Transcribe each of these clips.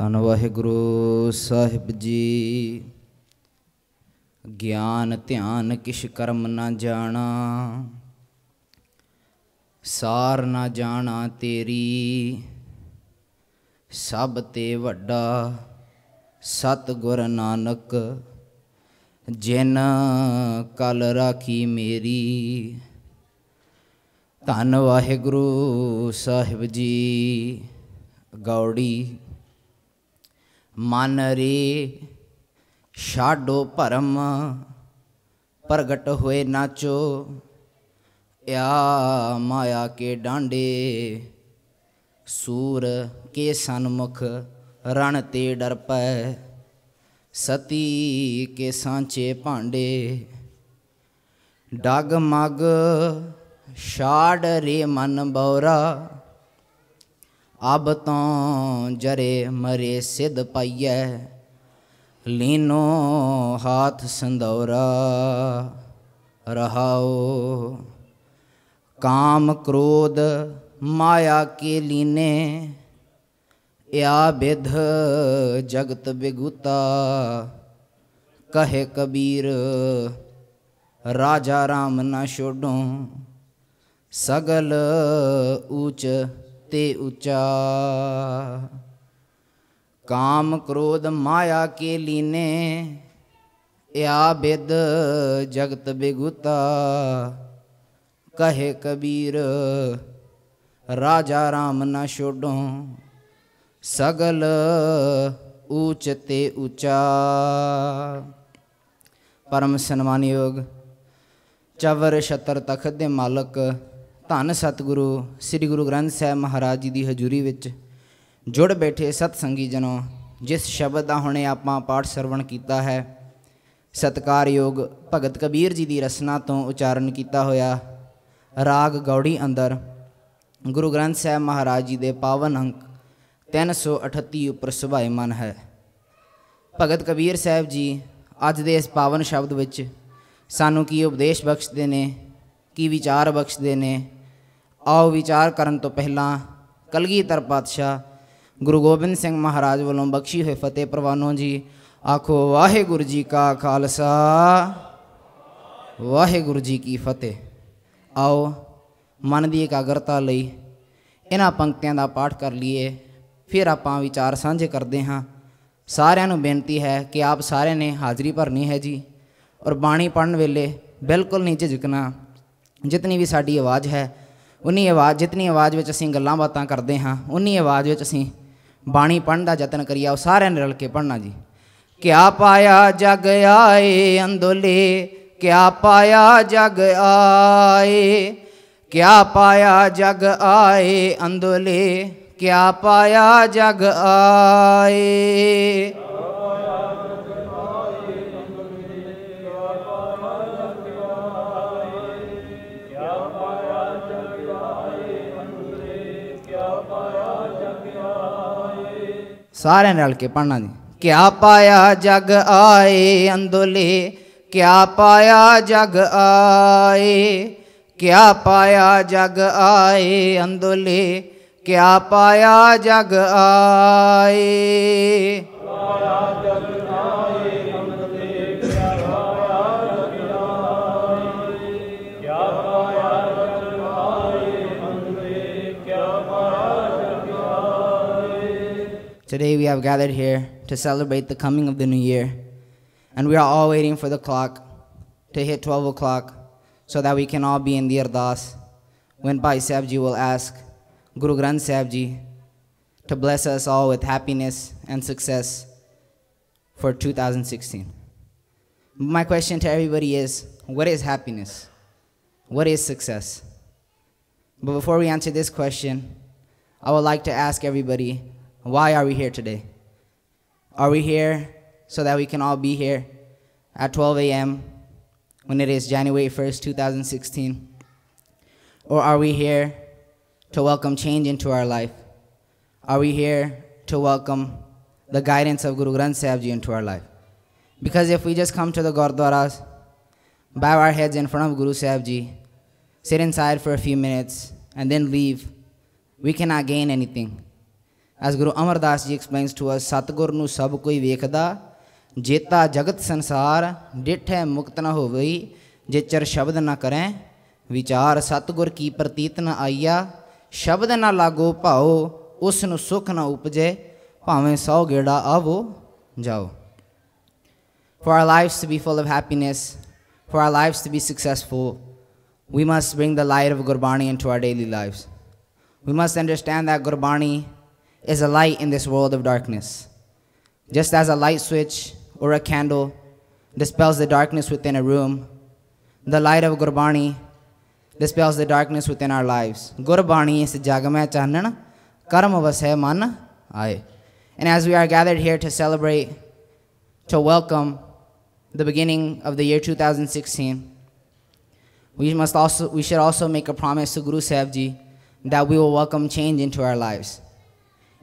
ਧੰਨ ਵਾਹਿਗੁਰੂ ਸਾਹਿਬ ਜੀ। ਗਿਆਨ ਧਿਆਨ ਕਿਛ ਕਰਮ ਨਾ ਜਾਣਾ, ਸਾਰ ਨਾ ਜਾਣਾ ਤੇਰੀ। ਸਭ ਤੇ ਵੱਡਾ ਸਤ ਗੁਰ ਨਾਨਕ, ਜਿਨ ਕਲ ਰਾਖੀ ਮੇਰੀ। ਧੰਨ ਵਾਹਿਗੁਰੂ ਸਾਹਿਬ ਜੀ, ਗੌੜੀ ਮਨ ਰੇ ਛਾਡੋ ਭਰਮ ਪ੍ਰਗਟ ਹੋਏ ਨਾਚੋ ਆ ਮਾਇਆ ਕੇ ਡਾਂਡੇ ਸੂਰ ਕੇ ਸਨਮੁਖ ਰਣ ਤੇ ਡਰ ਪੈ ਸਤੀ ਕੇ ਸਾਂਚੇ ਭਾਂਡੇ ਡਗ ਮਗ ਛਾੜ ਰੇ ਮਨ ਬੌਰਾ ਅਬ ਤੋਂ ਜਰੇ ਮਰੇ ਸਿਧ ਪਾਈਐ ਲੀਨੋ ਹਾਥ ਸੰਦੌਰਾ ਰਹਾਓ ਕਾਮ ਕ੍ਰੋਧ ਮਾਇਆ ਕੇ ਲੀਨੇ या विध जगत बिगुता कहे कबीर राजा राम न छोड़ो सगल ऊंच ਤੇ ਉਚਾ। ਕਾਮ ਕ੍ਰੋਧ ਮਾਇਆ ਕੇ ਲੀਨੇ, ਆ ਬਿਦ ਜਗਤ ਬਿਗੁਤਾ। ਕਹੇ ਕਬੀਰ, ਰਾਜਾ ਰਾਮ ਨਾ ਛੋਡੋ, ਸਗਲ ਉੱਚ ਤੇ ਉਚਾ। ਪਰਮ ਸਨਮਾਨਯੋਗ, ਚਵਰ ਛਤਰ ਤਖਤ ਦੇ ਮਾਲਕ ਧੰਨ ਸਤਿਗੁਰੂ, ਸ੍ਰੀ ਗੁਰੂ ਗ੍ਰੰਥ ਸਾਹਿਬ ਮਹਾਰਾਜ ਜੀ ਦੀ ਹਜ਼ੂਰੀ ਵਿੱਚ ਜੁੜ ਬੈਠੇ ਸਤ ਸੰਗੀ ਜਨੋ, ਜਿਸ ਸ਼ਬਦ ਦਾ ਹੁਣੇ ਆਪਾਂ ਪਾਠ ਸਰਵਣ ਕੀਤਾ ਹੈ, ਸਤਕਾਰਯੋਗ ਭਗਤ ਕਬੀਰ ਜੀ ਦੀ ਰਸਨਾ ਤੋਂ ਉਚਾਰਨ ਕੀਤਾ ਹੋਇਆ ਰਾਗ ਗੌੜੀ ਅੰਦਰ, ਗੁਰੂ ਗ੍ਰੰਥ ਸਾਹਿਬ ਮਹਾਰਾਜ ਜੀ ਦੇ ਪਾਵਨ ਅੰਕ 338 ਉੱਪਰ ਸੁਭਾਇਮਾਨ ਹੈ। ਭਗਤ ਕਬੀਰ ਸਾਹਿਬ ਜੀ, ਅੱਜ ਦੇ ਇਸ ਪਾਵਨ ਸ਼ਬਦ ਵਿੱਚ ਸਾਨੂੰ ਕੀ ਉਪਦੇਸ਼ ਬਖਸ਼ਦੇ ਨੇ, ਕੀ ਵਿਚਾਰ ਬਖਸ਼ਦੇ ਨੇ ਆਓ ਵਿਚਾਰ ਕਰਨ ਤੋਂ ਪਹਿਲਾਂ ਕਲਗੀਧਰ ਪਾਤਸ਼ਾਹ ਗੁਰੂ ਗੋਬਿੰਦ ਸਿੰਘ ਮਹਾਰਾਜ ਵੱਲੋਂ ਬਖਸ਼ੀ ਹੋਏ ਫਤਿਹ ਪ੍ਰਵਾਨੋ ਜੀ, ਆਖੋ ਵਾਹਿਗੁਰੂ ਜੀ ਕਾ ਖਾਲਸਾ। ਵਾਹਿਗੁਰੂ ਜੀ ਕੀ ਫਤਿਹ। ਆਓ ਮਨ ਦੀ ਇਕਾਗਰਤਾ ਲਈ ਇਹਨਾਂ ਪੰਕਤੀਆਂ ਦਾ ਪਾਠ ਕਰ ਲਈਏ। ਫਿਰ ਆਪਾਂ ਵਿਚਾਰ ਸਾਂਝੇ ਕਰਦੇ ਹਾਂ। ਸਾਰਿਆਂ ਨੂੰ ਬੇਨਤੀ ਹੈ ਕਿ ਆਪ ਸਾਰਿਆਂ ਨੇ ਹਾਜ਼ਰੀ ਭਰਨੀ ਹੈ ਜੀ। ਔਰ ਬਾਣੀ ਪੜਨ ਵੇਲੇ ਬਿਲਕੁਲ ਨਹੀਂ ਝਿਜਕਣਾ। ਜਿਤਨੀ ਵੀ ਸਾਡੀ ਆਵਾਜ਼ ਹੈ ਉਨੀ ਆਵਾਜ਼, ਜਿਤਨੀ ਆਵਾਜ਼ ਵਿੱਚ ਅਸੀਂ ਗੱਲਾਂ ਬਾਤਾਂ ਕਰਦੇ ਹਾਂ, ਉਨੀ ਆਵਾਜ਼ ਵਿੱਚ ਅਸੀਂ ਬਾਣੀ ਪੜਨ ਦਾ ਯਤਨ ਕਰੀਏ। ਉਹ ਸਾਰਿਆਂ ਨੇ ਰਲ ਕੇ ਪੜਨਾ ਜੀ। ਕਿਆ ਪਾਇਆ ਜਗ ਆਏ ਅੰਦੋਲੇ, ਕਿਆ ਪਾਇਆ ਜਗ ਆਏ, ਕਿਆ ਪਾਇਆ ਜਗ ਆਏ ਅੰਦੋਲੇ, ਕਿਆ ਪਾਇਆ ਜਗ ਆਏ। सारे रल के पढ़ना जी। क्या पाया जग आए अंदोले? क्या पाया जग आए? क्या पाया जग आए अंदोले? क्या पाया जग आए? Today we have gathered here to celebrate the coming of the new year, and we are all waiting for the clock to hit 12 o'clock so that we can all be in the Ardas when Bhai Sahib will ask Guru Granth Sahib Ji to bless us all with happiness and success for 2016. My question to everybody is what is happiness? What is success? But before we answer this question, I would like to ask everybody why are we here today? Are we here so that we can all be here at 12 a.m. when it is January 1st, 2016? Or are we here to welcome change into our life? Are we here to welcome the guidance of Guru Granth Sahib Ji into our life? Because if we just come to the Gurdwaras, bow our heads in front of Guru Sahib Ji, sit inside for a few minutes, and then leave, we cannot gain anything. As Guru Amardas Ji explains to us, Satgur nu sab koi vekhda, जेता जगत संसार डिठ है मुक्त न हो गई जे चर शब्द न करें विचार सतगुर की प्रतीत न आइया शब्द न लागो भाओ उस सुख न उपजे भावें सौ गेड़ा आवो जाओ For our lives to be full of happiness, for our lives to be successful, we must bring the light of Gurbani into our daily lives. We must understand that Gurbani is a light in this world of darkness. Just as a light switch or a candle dispels the darkness within a room, the light of Gurbani dispels the darkness within our lives. Gurbani is jagame chanan karma vasai man aaye. And as we are gathered here to celebrate, to welcome the beginning of the year 2016, we must also we should also make a promise to Guru Sahib Ji that we will welcome change into our lives.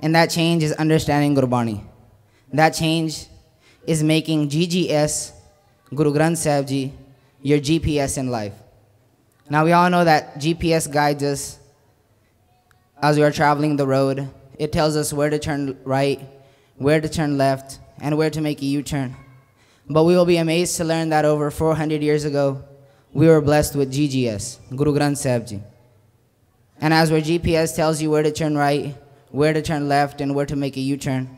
And that change is understanding Gurbani. That change is making GGS, Guru Granth Sahib Ji, your GPS in life. Now, we all know that GPS guides us as we are traveling the road. It tells us where to turn right, where to turn left, and where to make a U turn. But we will be amazed to learn that over 400 years ago, we were blessed with GGS, Guru Granth Sahib Ji. And as where GPS tells you where to turn right, where to turn left, and where to make a U turn,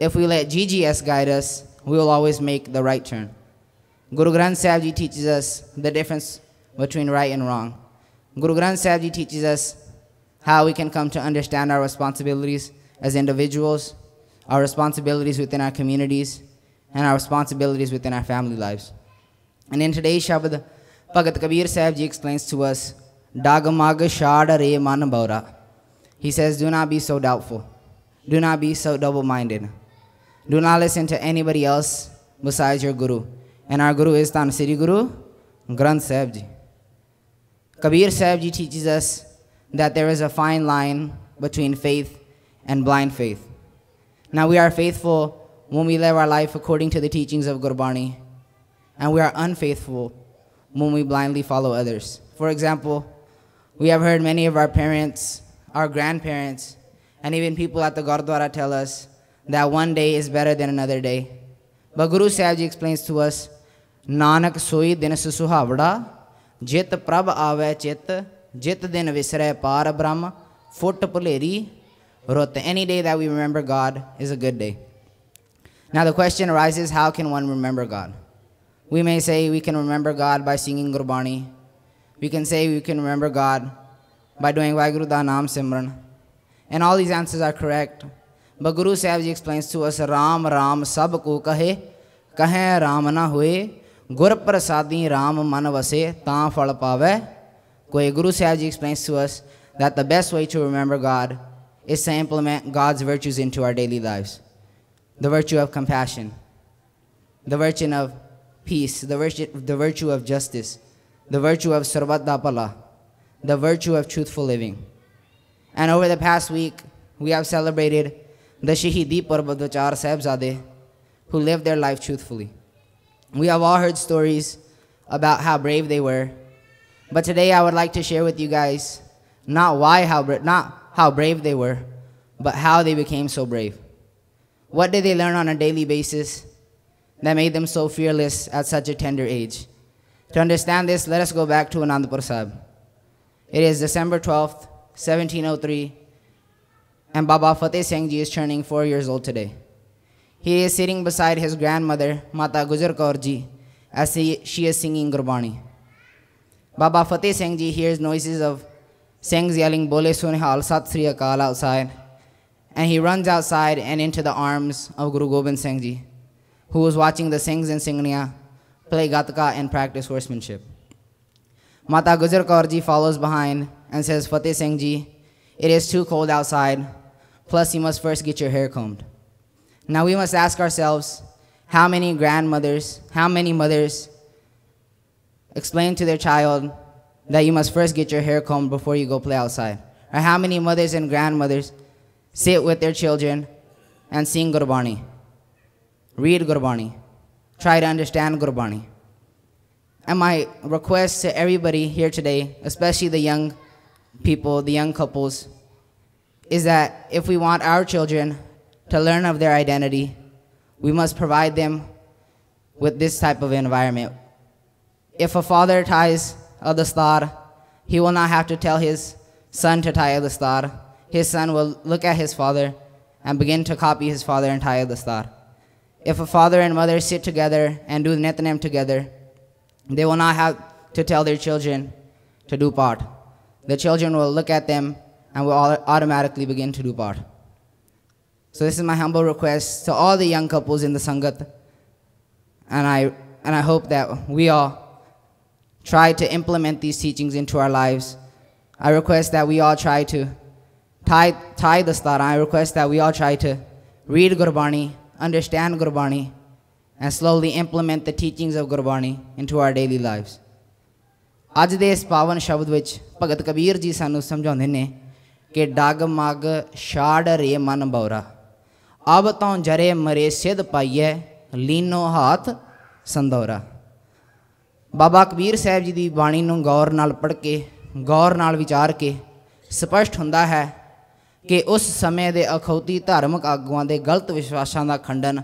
if we let GGS guide us, we will always make the right turn. Guru Granth Sahib Ji teaches us the difference between right and wrong. Guru Granth Sahib Ji teaches us how we can come to understand our responsibilities as individuals, our responsibilities within our communities, and our responsibilities within our family lives. And in today's Shabad, Bhagat Kabir Sahib Ji explains to us, Dagamag Shada Re Man Baura. He says, Do not be so doubtful. Do not be so double minded. Do not listen to anybody else besides your Guru. And our Guru is Tan Sri Guru Granth Sahib Ji. Kabir Sahib Ji teaches us that there is a fine line between faith and blind faith. Now we are faithful when we live our life according to the teachings of Gurbani, and we are unfaithful when we blindly follow others. For example, we have heard many of our parents, our grandparents, and even people at the Gurdwara tell us that one day is better than another day. But Guru Sahib explains to us, Nanak soi din susuhavda, jit prab aave chit, jit din visre par brahm, foot puleri, rot. Any day that we remember God is a good day. Now the question arises, how can one remember God? We may say we can remember God by singing Gurbani. We can say we can remember God by doing Vaiguru Naam Simran. And all these answers are correct. But Guru Sahib Ji explains to us Ram Ram Sab Ko Kahe Kahe Ram Na Hue Gur Prasadi Ram Man Vase Ta Phal Guru Sahib Ji explains to us that the best way to remember God is to implement God's virtues into our daily lives. The virtue of compassion, the virtue of peace, the virtue, the virtue of justice, the virtue of sarvat dapala, the virtue of truthful living. And over the past week, we have celebrated the Shahidi Parv of the Char who lived their life truthfully. We have all heard stories about how brave they were. But today I would like to share with you guys not why how not how brave they were, but how they became so brave. What did they learn on a daily basis that made them so fearless at such a tender age? To understand this, let us go back to Anandapur Sahib. It is December 12th, 1703, and Baba Fateh Singh Ji is turning four years old today. He is sitting beside his grandmother, Mata Gujar Kaur Ji, as he, she is singing Gurbani. Baba Fateh Singh Ji hears noises of Singhs yelling Bole Sunhal Sat Sri Akal outside, and he runs outside and into the arms of Guru Gobind Singh Ji, who was watching the Singhs and Singhniya play Gatka and practice horsemanship. Mata Gujar Kaur Ji follows behind and says, Fateh Singh Ji, it is too cold outside, plus you must first get your hair combed. Now we must ask ourselves how many grandmothers, how many mothers explain to their child that you must first get your hair combed before you go play outside? Or how many mothers and grandmothers sit with their children and sing Gurbani, read Gurbani, try to understand Gurbani? And my request to everybody here today, especially the young people, the young couples, is that if we want our children to learn of their identity, we must provide them with this type of environment. If a father ties a dastar, he will not have to tell his son to tie a dastar. His son will look at his father and begin to copy his father and tie a dastar. If a father and mother sit together and do Netanem together, they will not have to tell their children to do part. The children will look at them and will automatically begin to do part. So this is my humble request to all the young couples in the Sangat. And I, and I hope that we all try to implement these teachings into our lives. I request that we all try to tie, tie the star. I request that we all try to read Gurbani, understand Gurbani, and slowly implement the teachings of Gurbani into our daily lives. ਅੱਜ ਦੇ ਇਸ ਪਾਵਨ ਸ਼ਬਦ ਵਿੱਚ ਭਗਤ ਕਬੀਰ ਜੀ ਸਾਨੂੰ ਸਮਝਾਉਂਦੇ ਨੇ ਕਿ ਡਗ ਮਗ ਛਾੜ ਰੇ ਮਨ ਬੌਰਾ ਅਬ ਤੋਂ ਜਰੇ ਮਰੇ ਸਿਧ ਪਾਈਐ, ਲੀਨੋ ਹਾਥ ਸੰਦੌਰਾ ਬਾਬਾ ਕਬੀਰ ਸਾਹਿਬ ਜੀ ਦੀ ਬਾਣੀ ਨੂੰ ਗੌਰ ਨਾਲ ਪੜ੍ਹ ਕੇ, ਗੌਰ ਨਾਲ ਵਿਚਾਰ ਕੇ ਸਪਸ਼ਟ ਹੁੰਦਾ ਹੈ ਕਿ ਉਸ ਸਮੇਂ ਦੇ ਅਖੌਤੀ ਧਾਰਮਿਕ ਆਗੂਆਂ ਦੇ ਗਲਤ ਵਿਸ਼ਵਾਸਾਂ ਦਾ ਖੰਡਨ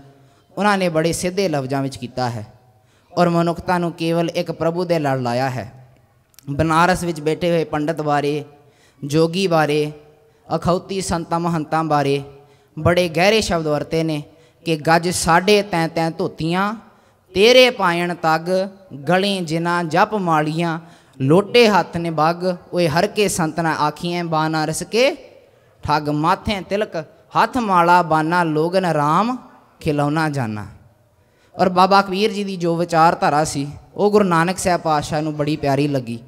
ਉਹਨਾਂ ਨੇ ਬੜੇ ਸਿੱਧੇ ਲਫ਼ਜ਼ਾਂ ਵਿੱਚ ਕੀਤਾ ਹੈ ਔਰ ਮਨੁੱਖਤਾ ਨੂੰ ਕੇਵਲ ਇੱਕ ਪ੍ਰਭੂ ਦੇ ਲੜ ਲਾਇਆ ਹੈ ਬਨਾਰਸ ਵਿੱਚ ਬੈਠੇ ਹੋਏ ਪੰਡਤ ਬਾਰੇ ਜੋਗੀ ਬਾਰੇ ਅਖੌਤੀ ਸੰਤਾਂ ਮਹੰਤਾਂ ਬਾਰੇ ਬੜੇ ਗਹਿਰੇ ਸ਼ਬਦ ਵਰਤੇ ਨੇ ਕਿ ਗੱਜ ਸਾਡੇ ਤੈਂ ਤੈਂ ਧੋਤੀਆਂ ਤੇਰੇ ਪਾਇਣ ਤੱਗ ਗਲੀ ਜਿਨਾ ਜਪ ਮਾਲੀਆਂ ਲੋਟੇ ਹੱਥ ਨੇ ਬੱਗ ਓਏ ਹਰ ਕੇ ਸੰਤਨਾ ਆਖੀਆਂ ਬਾਨਾ ਰਸ ਕੇ ਠੱਗ ਮਾਥੇ ਤਿਲਕ ਹੱਥ ਮਾਲਾ ਬਾਨਾ ਲੋਗਨ ਰਾਮ ਖਿਲੌਣਾ ਜਾਣਾ ਔਰ ਬਾਬਾ ਕਬੀਰ ਜੀ ਦੀ ਜੋ ਵਿਚਾਰਧਾਰਾ ਸੀ ਉਹ ਗੁਰੂ ਨਾਨਕ ਸਾਹਿਬ ਪਾਤਸ਼ਾਹ ਨੂੰ ਬੜੀ ਪਿਆਰੀ ਲੱਗੀ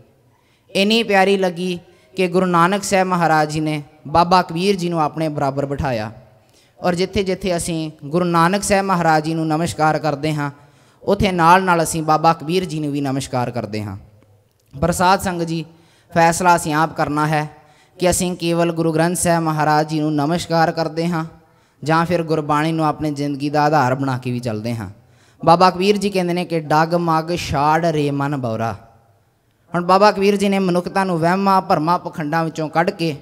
ਇੰਨੀ ਪਿਆਰੀ ਲੱਗੀ ਕਿ ਗੁਰੂ ਨਾਨਕ ਸਾਹਿਬ ਮਹਾਰਾਜ ਜੀ ਨੇ ਬਾਬਾ ਕਬੀਰ ਜੀ ਨੂੰ ਆਪਣੇ ਬਰਾਬਰ ਬਿਠਾਇਆ ਔਰ ਜਿੱਥੇ ਜਿੱਥੇ ਅਸੀਂ ਗੁਰੂ ਨਾਨਕ ਸਾਹਿਬ ਮਹਾਰਾਜ ਜੀ ਨੂੰ ਨਮਸਕਾਰ ਕਰਦੇ ਹਾਂ ਉਥੇ ਨਾਲ ਨਾਲ ਅਸੀਂ ਬਾਬਾ ਕਬੀਰ ਜੀ ਨੂੰ ਵੀ ਨਮਸਕਾਰ ਕਰਦੇ ਹਾਂ ਪ੍ਰਸਾਦ ਸੰਗ ਜੀ ਫੈਸਲਾ ਅਸੀਂ ਆਪ ਕਰਨਾ ਹੈ ਕਿ ਅਸੀਂ ਕੇਵਲ ਗੁਰੂ ਗ੍ਰੰਥ ਸਾਹਿਬ ਮਹਾਰਾਜ ਜੀ ਨੂੰ ਨਮਸਕਾਰ ਕਰਦੇ ਹਾਂ ਜਾਂ ਫਿਰ ਗੁਰਬਾਣੀ ਨੂੰ ਆਪਣੀ ਜ਼ਿੰਦਗੀ ਦਾ ਆਧਾਰ ਬਣਾ ਕੇ ਵੀ ਚੱਲਦੇ ਹਾਂ। ਬਾਬਾ ਕਬੀਰ ਜੀ ਕਹਿੰਦੇ ਨੇ ਕਿ ਡਗ ਮਗ ਛਾੜ ਰੇ ਮਨ ਬੌਰਾ। ਹੁਣ ਬਾਬਾ ਕਬੀਰ ਜੀ ਨੇ ਮਨੁੱਖਤਾ ਨੂੰ ਵਹਿਮਾਂ ਭਰਮਾਂ ਪਖੰਡਾਂ ਵਿੱਚੋਂ ਕੱਢ ਕੇ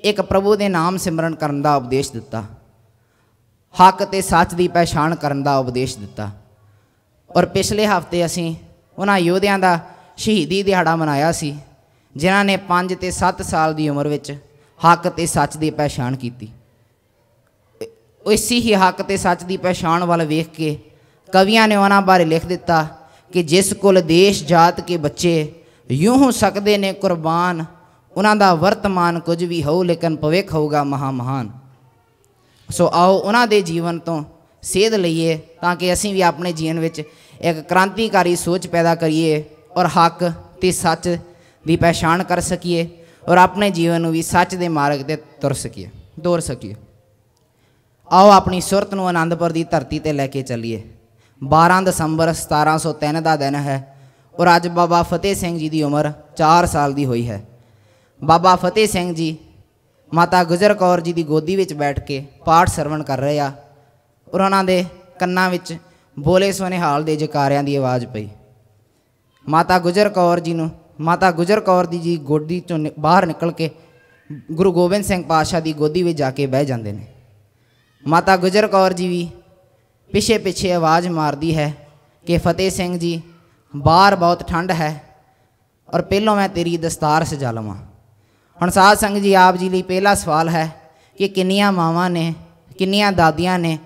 ਇੱਕ ਪ੍ਰਭੂ ਦੇ ਨਾਮ ਸਿਮਰਨ ਕਰਨ ਦਾ ਉਪਦੇਸ਼ ਦਿੱਤਾ। ਹੱਕ ਤੇ ਸੱਚ ਦੀ ਪਛਾਣ ਕਰਨ ਦਾ ਉਪਦੇਸ਼ ਦਿੱਤਾ। ਔਰ ਪਿਛਲੇ ਹਫ਼ਤੇ ਅਸੀਂ ਉਹਨਾਂ ਯੋਧਿਆਂ ਦਾ ਸ਼ਹੀਦੀ ਦਿਹਾੜਾ ਮਨਾਇਆ ਸੀ, ਜਿਨ੍ਹਾਂ ਨੇ 5 ਤੇ 7 ਸਾਲ ਦੀ ਉਮਰ ਵਿੱਚ ਹੱਕ ਤੇ ਸੱਚ ਦੀ ਪਛਾਣ ਕੀਤੀ। ਇਸੇ ਹੀ ਹੱਕ ਤੇ ਸੱਚ ਦੀ ਪਛਾਣ ਵੱਲ ਵੇਖ ਕੇ ਕਵੀਆਂ ਨੇ ਉਹਨਾਂ ਬਾਰੇ ਲਿਖ ਦਿੱਤਾ ਕਿ ਜਿਸ ਕੁਲ ਦੇਸ਼ ਜਾਤ ਕੇ ਬੱਚੇ ਯੂੰ ਹੋ ਸਕਦੇ ਨੇ ਕੁਰਬਾਨ ਉਹਨਾਂ ਦਾ ਵਰਤਮਾਨ ਕੁਝ ਵੀ ਹੋ ਲੇਕਿਨ ਭਵਿੱਖ ਹੋਊਗਾ ਮਹਾ ਮਹਾਨ ਸੋ ਆਓ ਉਹਨਾਂ ਦੇ ਜੀਵਨ ਤੋਂ ਸੇਧ ਲਈਏ ਤਾਂ ਕਿ ਅਸੀਂ ਵੀ ਆਪਣੇ ਜੀਵਨ ਵਿੱਚ ਇੱਕ ਕ੍ਰਾਂਤੀਕਾਰੀ ਸੋਚ ਪੈਦਾ ਕਰੀਏ ਔਰ ਹੱਕ ਤੇ ਸੱਚ ਦੀ ਪਛਾਣ ਕਰ ਸਕੀਏ ਔਰ ਆਪਣੇ ਜੀਵਨ ਨੂੰ ਵੀ ਸੱਚ ਦੇ ਮਾਰਗ ਤੇ ਤੁਰ ਸਕੀਏ ਦੌੜ ਸਕੀਏ ਆਓ ਆਪਣੀ ਸੁਰਤ ਨੂੰ ਆਨੰਦਪੁਰ ਦੀ ਧਰਤੀ ਤੇ ਲੈ ਕੇ ਚੱਲੀਏ। 12 ਦਸੰਬਰ 1703 ਦਾ ਦਿਨ ਹੈ ਔਰ ਅੱਜ ਬਾਬਾ ਫਤਿਹ ਸਿੰਘ ਜੀ ਦੀ ਉਮਰ 4 ਸਾਲ ਦੀ ਹੋਈ ਹੈ। ਬਾਬਾ ਫਤਿਹ ਸਿੰਘ ਜੀ ਮਾਤਾ ਗੁਜਰ ਕੌਰ ਜੀ ਦੀ ਗੋਦੀ ਵਿੱਚ ਬੈਠ ਕੇ ਪਾਠ ਸਰਵਣ ਕਰ ਰਹੇ ਆ। ਔਰ ਉਹਨਾਂ ਦੇ ਕੰਨਾਂ ਵਿੱਚ ਬੋਲੇ ਹਾਲ ਦੇ ਜਕਾਰਿਆਂ ਦੀ ਆਵਾਜ਼ ਪਈ। ਮਾਤਾ ਗੁਜਰ ਕੌਰ ਜੀ ਨੂੰ, ਮਾਤਾ ਗੁਜਰ ਕੌਰ ਦੀ ਜੀ ਗੋਦੀ ਚੋਂ ਬਾਹਰ ਨਿਕਲ ਕੇ ਗੁਰੂ ਗੋਬਿੰਦ ਸਿੰਘ ਪਾਤਸ਼ਾਹ ਦੀ ਗੋਦੀ ਵਿੱਚ ਜਾ ਕੇ ਬਹਿ ਜਾਂਦੇ ਨੇ। ਮਾਤਾ ਗੁਜਰ ਕੌਰ ਜੀ ਵੀ ਪਿੱਛੇ ਪਿੱਛੇ ਆਵਾਜ਼ ਮਾਰਦੀ ਹੈ ਕਿ ਫਤਿਹ ਸਿੰਘ ਜੀ, ਬਾਹਰ ਬਹੁਤ ਠੰਡ ਹੈ ਔਰ ਪਹਿਲੋਂ ਮੈਂ ਤੇਰੀ ਦਸਤਾਰ ਸਜਾ ਲਵਾਂ। ਹੁਣ ਸਾਧ ਸੰਗ ਜੀ, ਆਪ ਜੀ ਲਈ ਪਹਿਲਾ ਸਵਾਲ ਹੈ ਕਿ ਕਿੰਨੀਆਂ ਮਾਵਾਂ ਨੇ, ਕਿੰਨੀਆਂ ਦਾਦੀਆਂ ਨੇ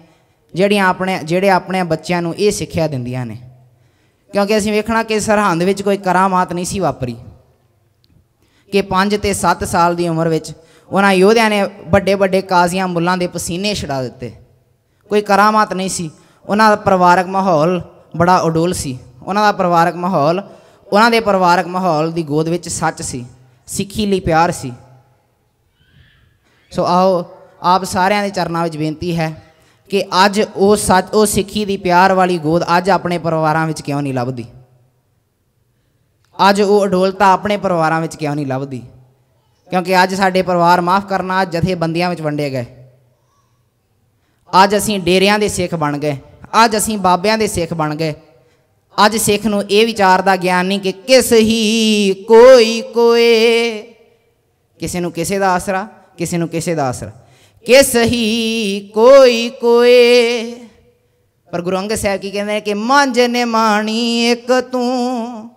ਜਿਹੜੀਆਂ ਆਪਣੇ, ਜਿਹੜੇ ਆਪਣੇ ਬੱਚਿਆਂ ਨੂੰ ਇਹ ਸਿੱਖਿਆ ਦਿੰਦੀਆਂ ਨੇ? ਕਿਉਂਕਿ ਅਸੀਂ ਵੇਖਣਾ ਕਿ ਸਰਹੰਦ ਵਿੱਚ ਕੋਈ ਕਰਾਮਾਤ ਨਹੀਂ ਸੀ ਵਾਪਰੀ। ਕਿ 5 ਤੇ 7 ਸਾਲ ਦੀ ਉਮਰ ਵਿੱਚ ਉਹਨਾਂ ਯੋਧਿਆਂ ਨੇ ਵੱਡੇ ਵੱਡੇ ਕਾਜ਼ੀਆਂ ਮੁੱਲਾਂ ਦੇ ਪਸੀਨੇ ਛਡਾ ਦਿੱਤੇ। ਕੋਈ ਕਰਾਮਾਤ ਨਹੀਂ ਸੀ। ਉਹਨਾਂ ਦਾ ਪਰਿਵਾਰਕ ਮਾਹੌਲ ਬੜਾ ਅਡੋਲ ਸੀ। ਉਹਨਾਂ ਦਾ ਪਰਿਵਾਰਕ ਮਾਹੌਲ, ਉਹਨਾਂ ਦੇ ਪਰਿਵਾਰਕ ਮਾਹੌਲ ਦੀ ਗੋਦ ਵਿੱਚ ਸੱਚ ਸੀ। ਸਿੱਖੀ ਲਈ ਪਿਆਰ ਸੀ। ਸੋ ਆਓ, ਆਪ ਸਾਰਿਆਂ ਦੇ ਚਰਨਾਂ ਵਿੱਚ ਬੇਨਤੀ ਹੈ ਕਿ ਅੱਜ ਉਹ ਸੱਚ, ਉਹ ਸਿੱਖੀ ਦੀ ਪਿਆਰ ਵਾਲੀ ਗੋਦ ਅੱਜ ਆਪਣੇ ਪਰਿਵਾਰਾਂ ਵਿੱਚ ਕਿਉਂ ਨਹੀਂ ਲੱਭਦੀ? ਅੱਜ ਉਹ ਅਡੋਲਤਾ ਆਪਣੇ ਪਰਿਵਾਰਾਂ ਵਿੱਚ ਕਿਉਂ ਨਹੀਂ ਲੱਭਦੀ? ਕਿਉਂਕਿ ਅੱਜ ਸਾਡੇ ਪਰਿਵਾਰ ਮਾਫ ਕਰਨਾ ਜਥੇ ਬੰਦੀਆਂ ਵਿੱਚ ਵੰਡੇ ਗਏ। ਅੱਜ ਅਸੀਂ ਡੇਰਿਆਂ ਦੇ ਸਿੱਖ ਬਣ ਗਏ। ਅੱਜ ਅਸੀਂ ਬਾਬਿਆਂ ਦੇ ਸਿੱਖ ਬਣ ਗਏ। ਅੱਜ ਸਿੱਖ ਨੂੰ ਇਹ ਵਿਚਾਰ ਦਾ ਗਿਆਨ ਨਹੀਂ ਕਿ ਕਿਸ ਹੀ ਕੋਈ ਕੋਏ। ਕਿਸੇ ਨੂੰ ਕਿਸੇ ਦਾ ਆਸਰਾ, ਕਿਸੇ ਨੂੰ ਕਿਸੇ ਦਾ ਆਸਰਾ। ਕਿਸ ਹੀ ਕੋਈ ਕੋਏ। ਪਰ ਗੁਰੂ ਅੰਗਦ ਸਾਹਿਬ ਕੀ ਕਹਿੰਦੇ ਕਿ ਮੰਜ ਨੇ ਮਾਣੀ ਇੱਕ ਤੂੰ।